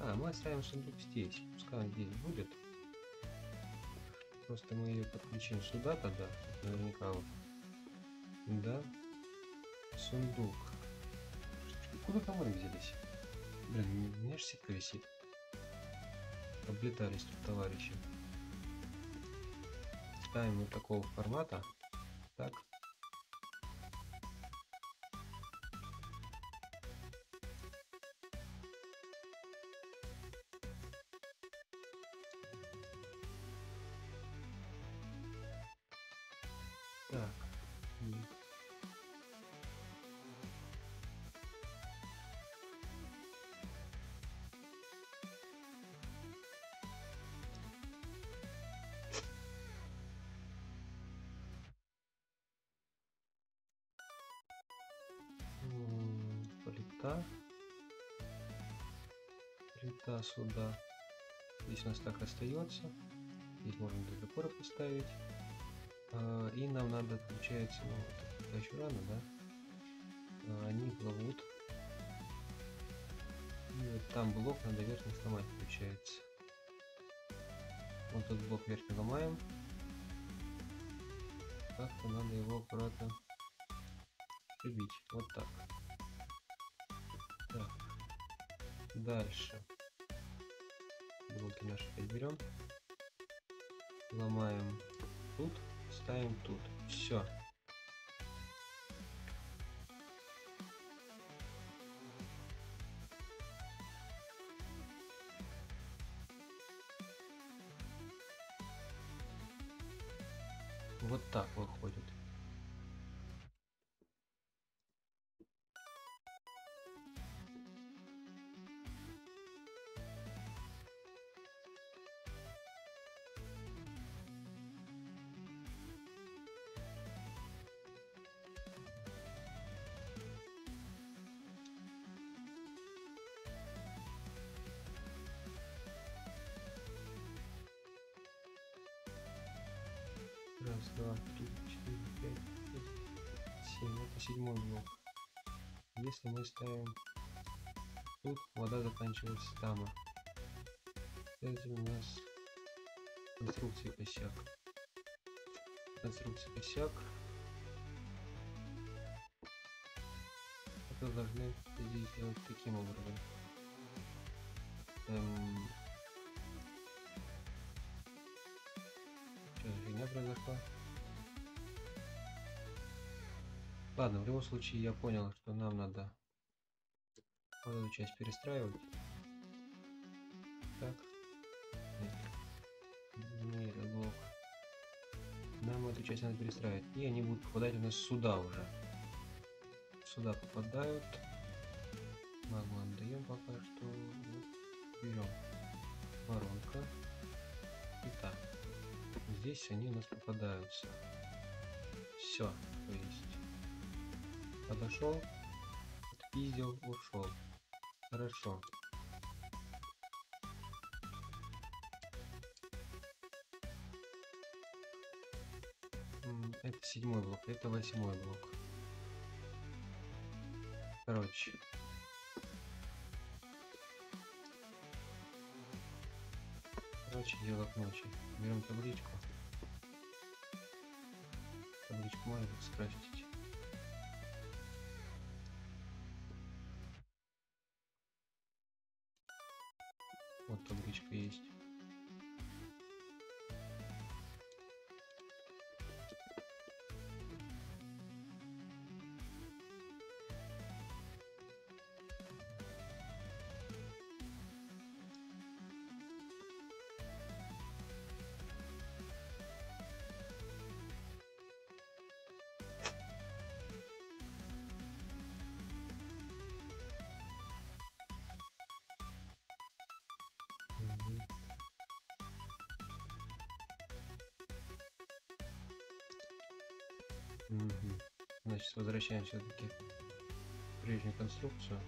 А, мы оставим сундук здесь. Пускай он здесь будет. Просто мы ее подключим сюда тогда. Наверняка вот. Да. Сундук. Куда там мы взялись? Блин, у меня же сетка висит. Облетались тут товарищи. Ставим вот такого формата. Так. Плита. Плита сюда. Здесь у нас так остается. Здесь можно запора поставить. А, И нам надо, получается, ну, вот, рано, да? А, Они плывут. И вот там блок надо верхний сломать, получается. Вот тут блок верхний ломаем. Как-то надо его аккуратно прибить. Вот так. Так. Дальше. Блоки наши опять берем. Ломаем тут, ставим тут. Все. Это блок. Если мы ставим тут, вода заканчивается там. Следовательно, у нас конструкция косяк. Конструкция косяк. Это должны здесь сделать таким образом. Эм, за фигня произошла? Ладно, в любом случае я понял, что нам надо вот эту часть перестраивать. Так. Нет. Не этот блок. Нам эту часть надо перестраивать. И они будут попадать у нас сюда уже. Сюда попадают. Магму отдаем пока что. Вот. Берем. Воронка. Итак здесь они у нас попадаются. Все, то есть подошел, отпиздил, ушел. Хорошо. Это седьмой блок, это восьмой блок. Короче. Короче, дело к ночи. Берем табличку. Табличку можно скрафтить. Мгм. Значит, возвращаем все-таки прежнюю конструкцию.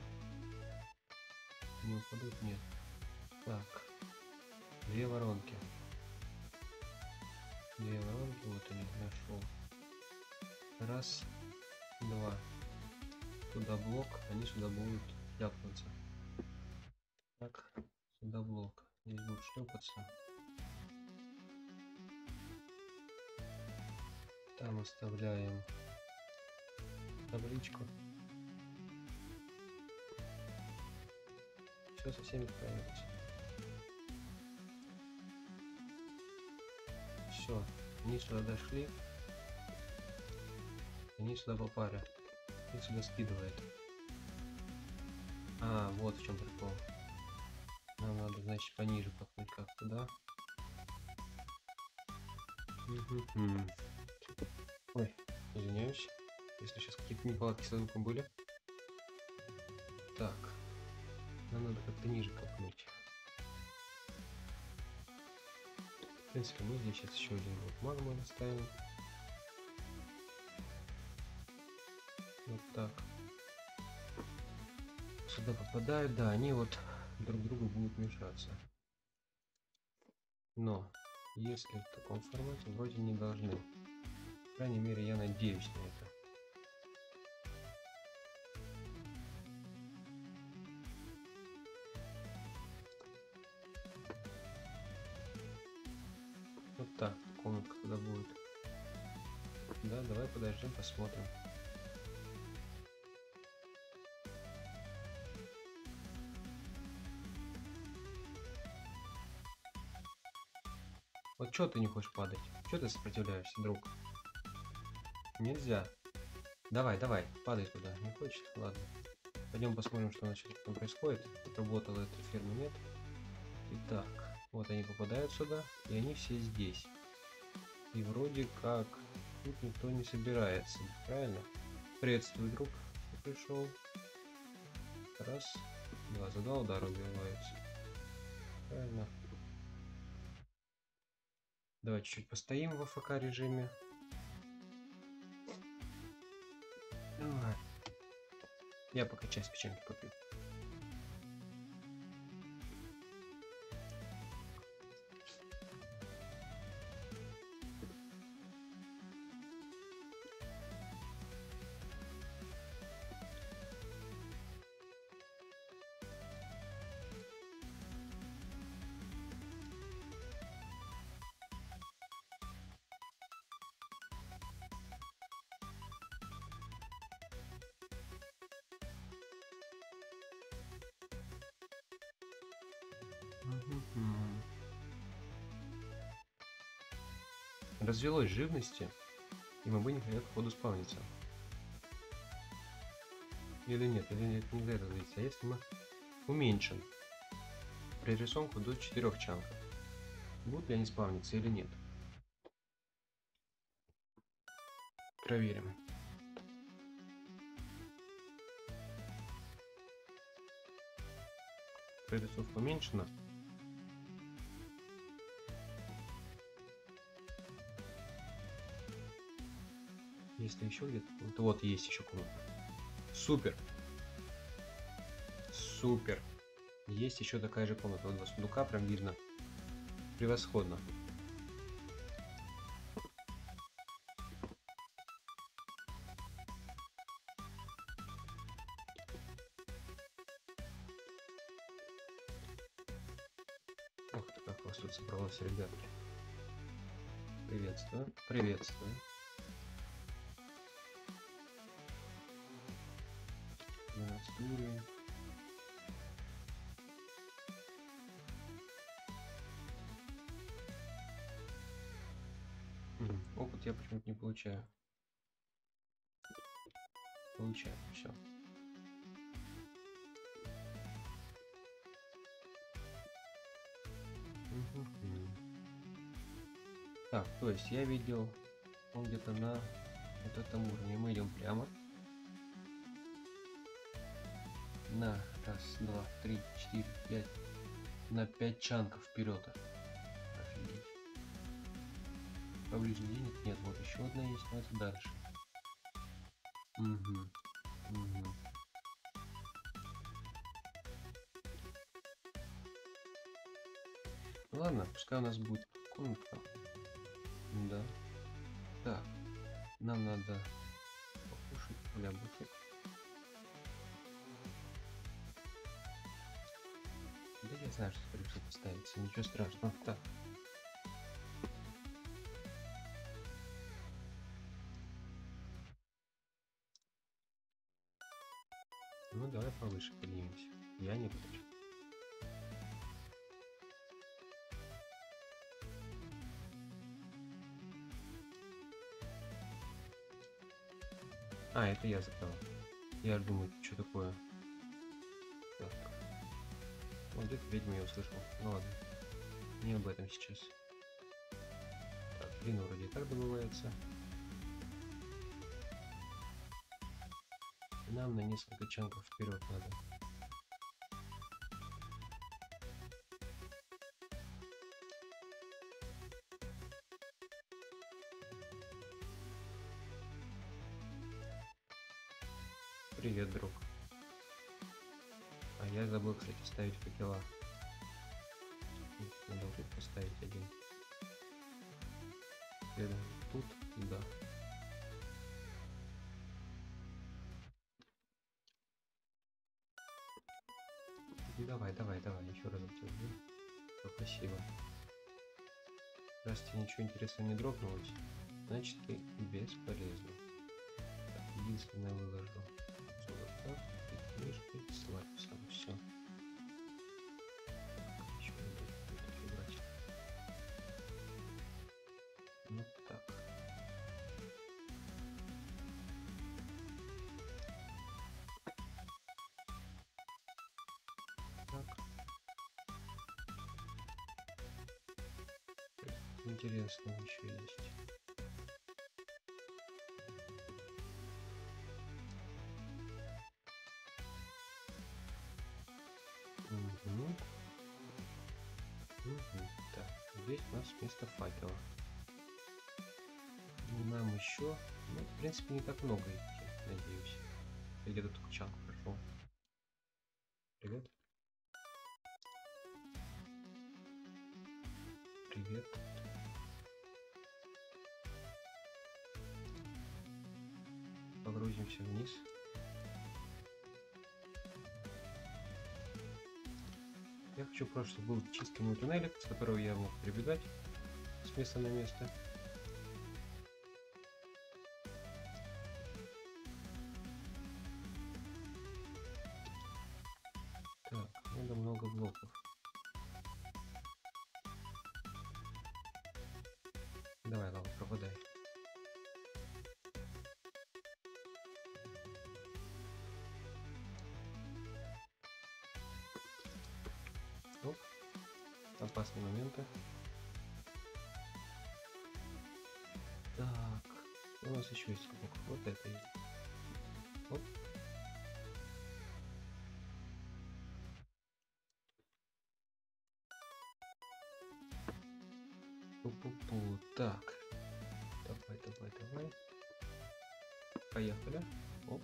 Не упадут? Нет. Так. Две воронки. Две воронки, вот они, нашел. Раз, два. Туда блок, они сюда будут ляпнуться. Так, сюда блок. Здесь будут шлепаться. Там оставляем табличку. Все со всеми справились. Все, они сюда дошли. Они сюда попали. И сюда скидывает. А, вот в чем прикол. Нам надо, значит, пониже как-то, да? Ой, извиняюсь, если сейчас какие-то неполадки с звуком были. Так, нам надо как-то ниже копнуть. В принципе, мы здесь сейчас еще один вот магму наставим. Вот так. Сюда попадают, да, они вот друг другу будут мешаться. Но, если в таком формате, вроде не должны. Крайней мере, я надеюсь на это. Вот так, комнатка туда будет. Да, давай подождем, посмотрим. Вот что ты не хочешь падать? Что ты сопротивляешься, друг? Нельзя. Давай, давай, падай туда. Не хочет? Ладно. Пойдем посмотрим, что значит там происходит. Работала эта ферма, нет? Итак, вот они попадают сюда, и они все здесь. И вроде как тут никто не собирается, правильно? Приветствую, друг, кто пришел. Раз, два, за два удара убиваются. Правильно. Давай чуть-чуть постоим в АФК режиме. Я пока часть печеньки попью. Развелось живности, и мы бы не хотят походу спавниться. Или нет, или нет, не зависит. А если мы уменьшим пририсовку до 4 чанков, будут ли они спавниться или нет? Проверим. Прорисовка уменьшена. Если еще где-то... Вот, вот есть еще комната. Супер. Супер. Есть еще такая же комната. Вот два сундука прям видно. Превосходно. Как вас тут собралось, ребятки. Приветствую. Приветствую. Уровень. Опыт я почему-то не получаю. Получаю, все. Так, то есть я видел, он где-то на вот этом уровне. Мы идем прямо. На раз, два, три, четыре, пять. На пять чанков вперед. Офигеть. Поближе денег нет. Вот еще одна есть, но это дальше. Угу. Угу. Ладно, пускай у нас будет комната. Да. Так. Нам надо покушать хлебушек. Да знаю, что всего поставится. Ничего страшного. Так. Ну давай повыше поднимемся. Я не против. А, это я закрыл. Я думаю, что такое. Где-то ведьму я услышал. Ну ладно. Не об этом сейчас. Так, глина вроде и так добывается. Нам на несколько чанков вперед надо. Забыл, кстати, ставить факела. Надо вот тут поставить один. Следом тут, да. Ну, Давай, давай, давай, еще тебе. Всё, Спасибо. Раз тебе ничего интересного не дропнулось, значит ты бесполезный. Так, единственное выложу. И книжки с лаписом. Все. Интересно еще есть. Мгм. Мгм. Так, здесь у нас место факела. И Нам еще, ну, в принципе, не так много идти, надеюсь. Я где-то только чанку Чтобы был чистый мой туннелик, с которого я мог перебегать с места на место. Пу-пу-пу. Так. Давай, давай, давай. Поехали. Оп.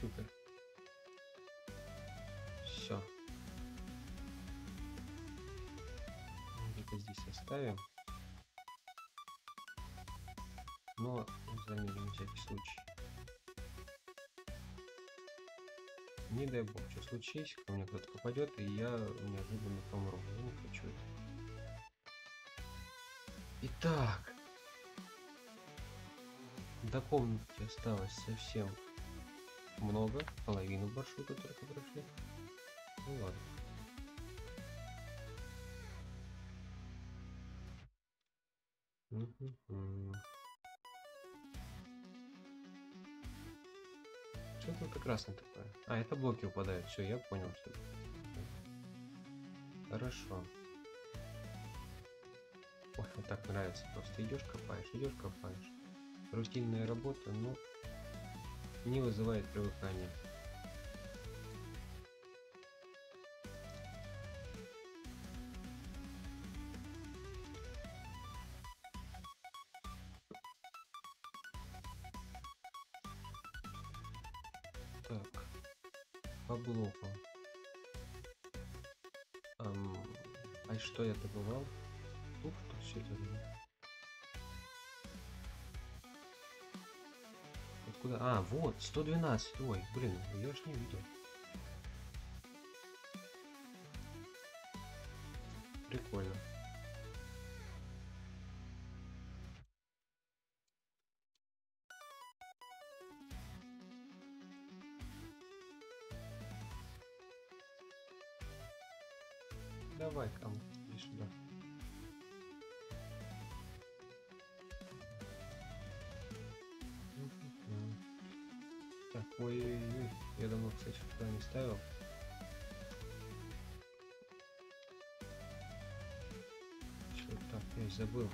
Супер. Все. Где-то здесь оставим. Но заменим на всякий случай. Не дай бог, что случись, ко мне кто-то попадет, и я неожиданно помру. Я не хочу это. Итак. До комнаты осталось совсем много. Половину маршрута только прошли. Ну ладно. Мгм. Что как красное такое? А, это блоки упадают. Все, я понял, что это. Хорошо. Ой, вот так нравится. Просто идешь, копаешь, идешь, копаешь. Рутинная работа, но не вызывает привыкания. Что я добывал? Ух, тут все это. Куда? А, вот, 112. Ой, блин, я ж не видел. Прикольно. Забыл.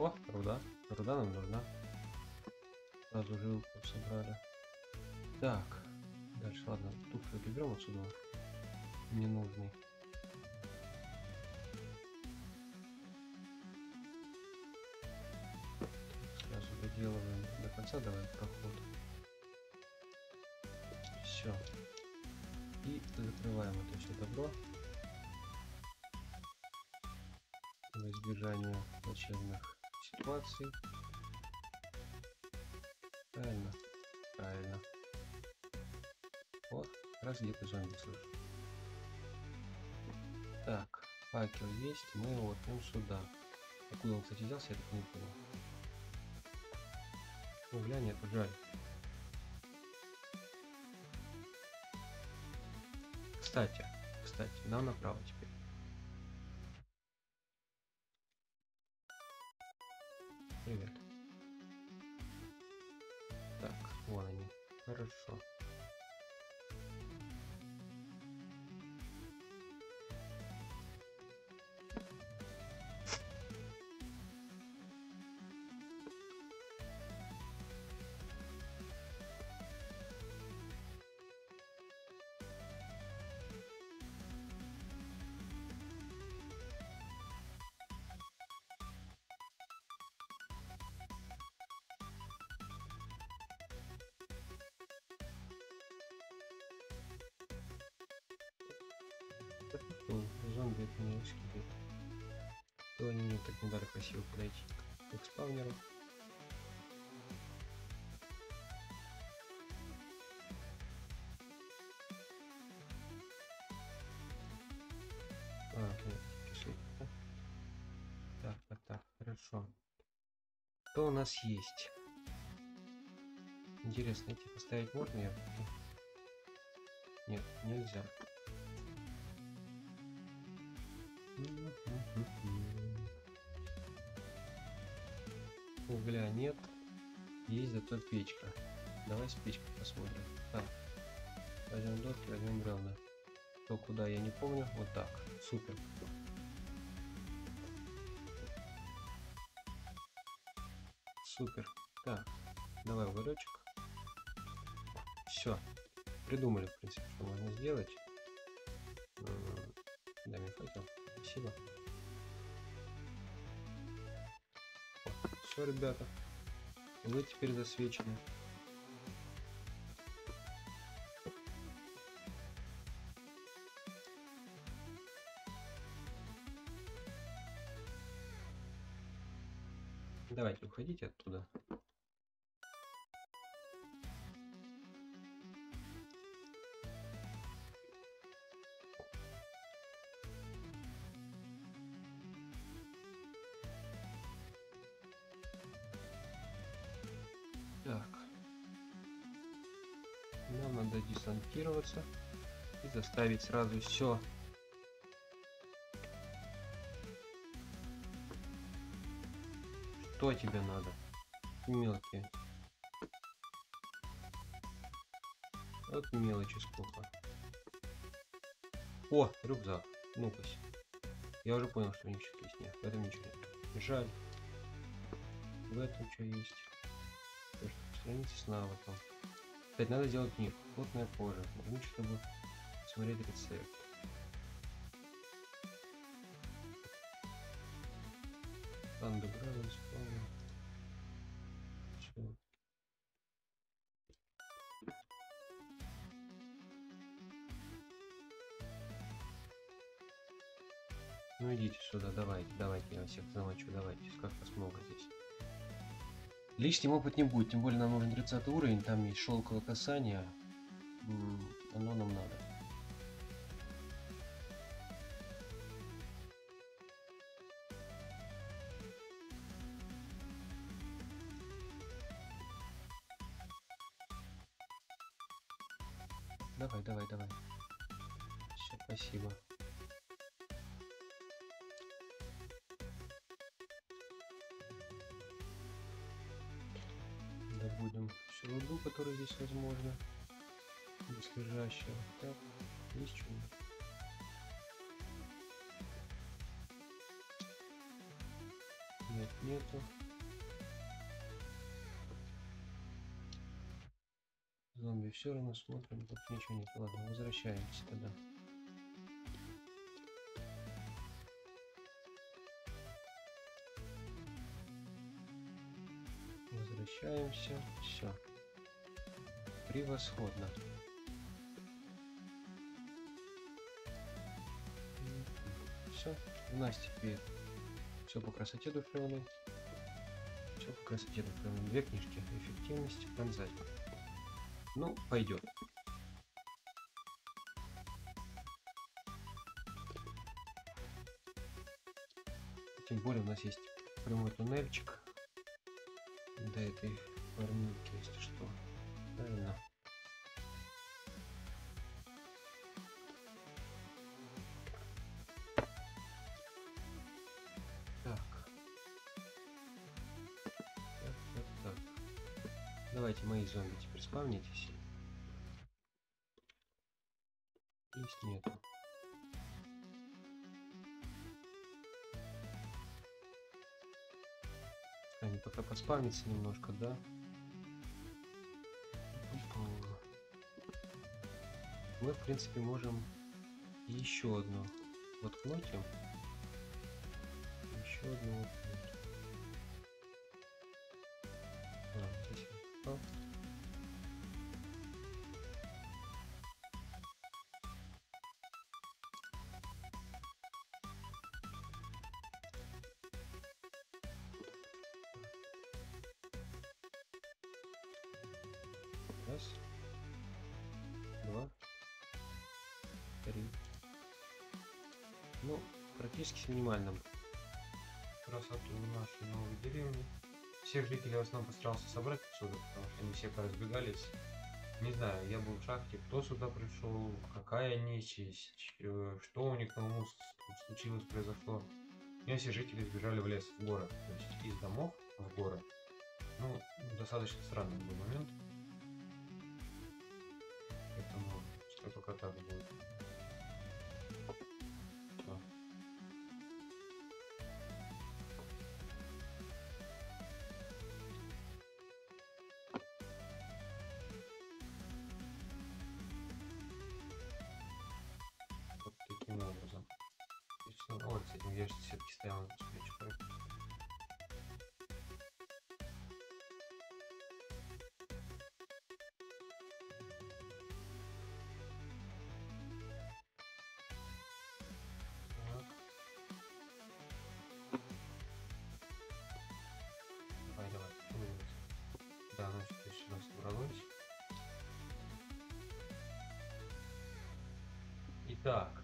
О, руда. Руда нам нужна. Сразу жилку собрали. Так. Дальше, ладно, туфли уберем отсюда. Ненужный. Сразу доделываем до конца, давай проход. Все. И закрываем это все добро. Во избежание плачевных ситуаций. Правильно. Правильно. О, как раз где-то зомби слышу. Так, факел есть, мы его воткнем сюда. Откуда он, кстати, взялся, я так не понял. Угля нет, жаль. Кстати, кстати, нам направо теперь. Спавнеру. А, да? Так, так, так, хорошо. Что у нас есть? Интересно, эти поставить можно? Я... Нет, нельзя. Есть зато печка. Давай с печкой посмотрим. Так. Возьмем доски, возьмем бревна. То куда я не помню. Вот так. Супер. Супер. Так. Давай уголечек. Все. Придумали, в принципе, что можно сделать. М, Дай мне факел. Спасибо. Все, ребята. Вы теперь засвечены. Давайте уходите оттуда. Десантироваться и заставить сразу все. Что тебе надо? Мелкие. Вот мелочи сколько. О, рюкзак. Ну-ка. Я уже понял, что что-то есть. Нет, в этом ничего нет. Жаль. В этом что есть? Страница с навыком. Кстати, надо сделать книгу. Плотная кожа. Нажмите, чтобы смотреть рецепт. Underground. Всё. Ну идите сюда, давайте, давайте, я всех замочу, давайте, как вас много здесь. Лишним опыт не будет, тем более нам нужен 30 уровень, там есть шелковое касание, оно нам надо. Нету. Зомби все равно смотрим, тут ничего нет. Ладно, возвращаемся тогда. Возвращаемся. Все. Превосходно. Все. У нас теперь все по красоте душевной. По красоте душевной. Две книжки. Эффективность, пронзать. Ну, пойдет. Тем более у нас есть прямой туннельчик до этой формулки, если что. Правильно. Зомби теперь спавнитесь. Есть нету. Они пока поспавнится немножко, да? Мы, в принципе, можем еще одну воткнуть им. Еще одну воткнуть. Минимальным. Красоту нашей новой деревни. Всех жителей в основном постарался собрать отсюда, потому что они все поразбегались. Не знаю, я был в шахте, кто сюда пришел, какая нечисть, э, что у них на уму случилось, произошло. И все жители сбежали в лес, в горы, то есть из домов в горы. Ну, достаточно странный был момент. Поэтому пускай пока так будет. Итак.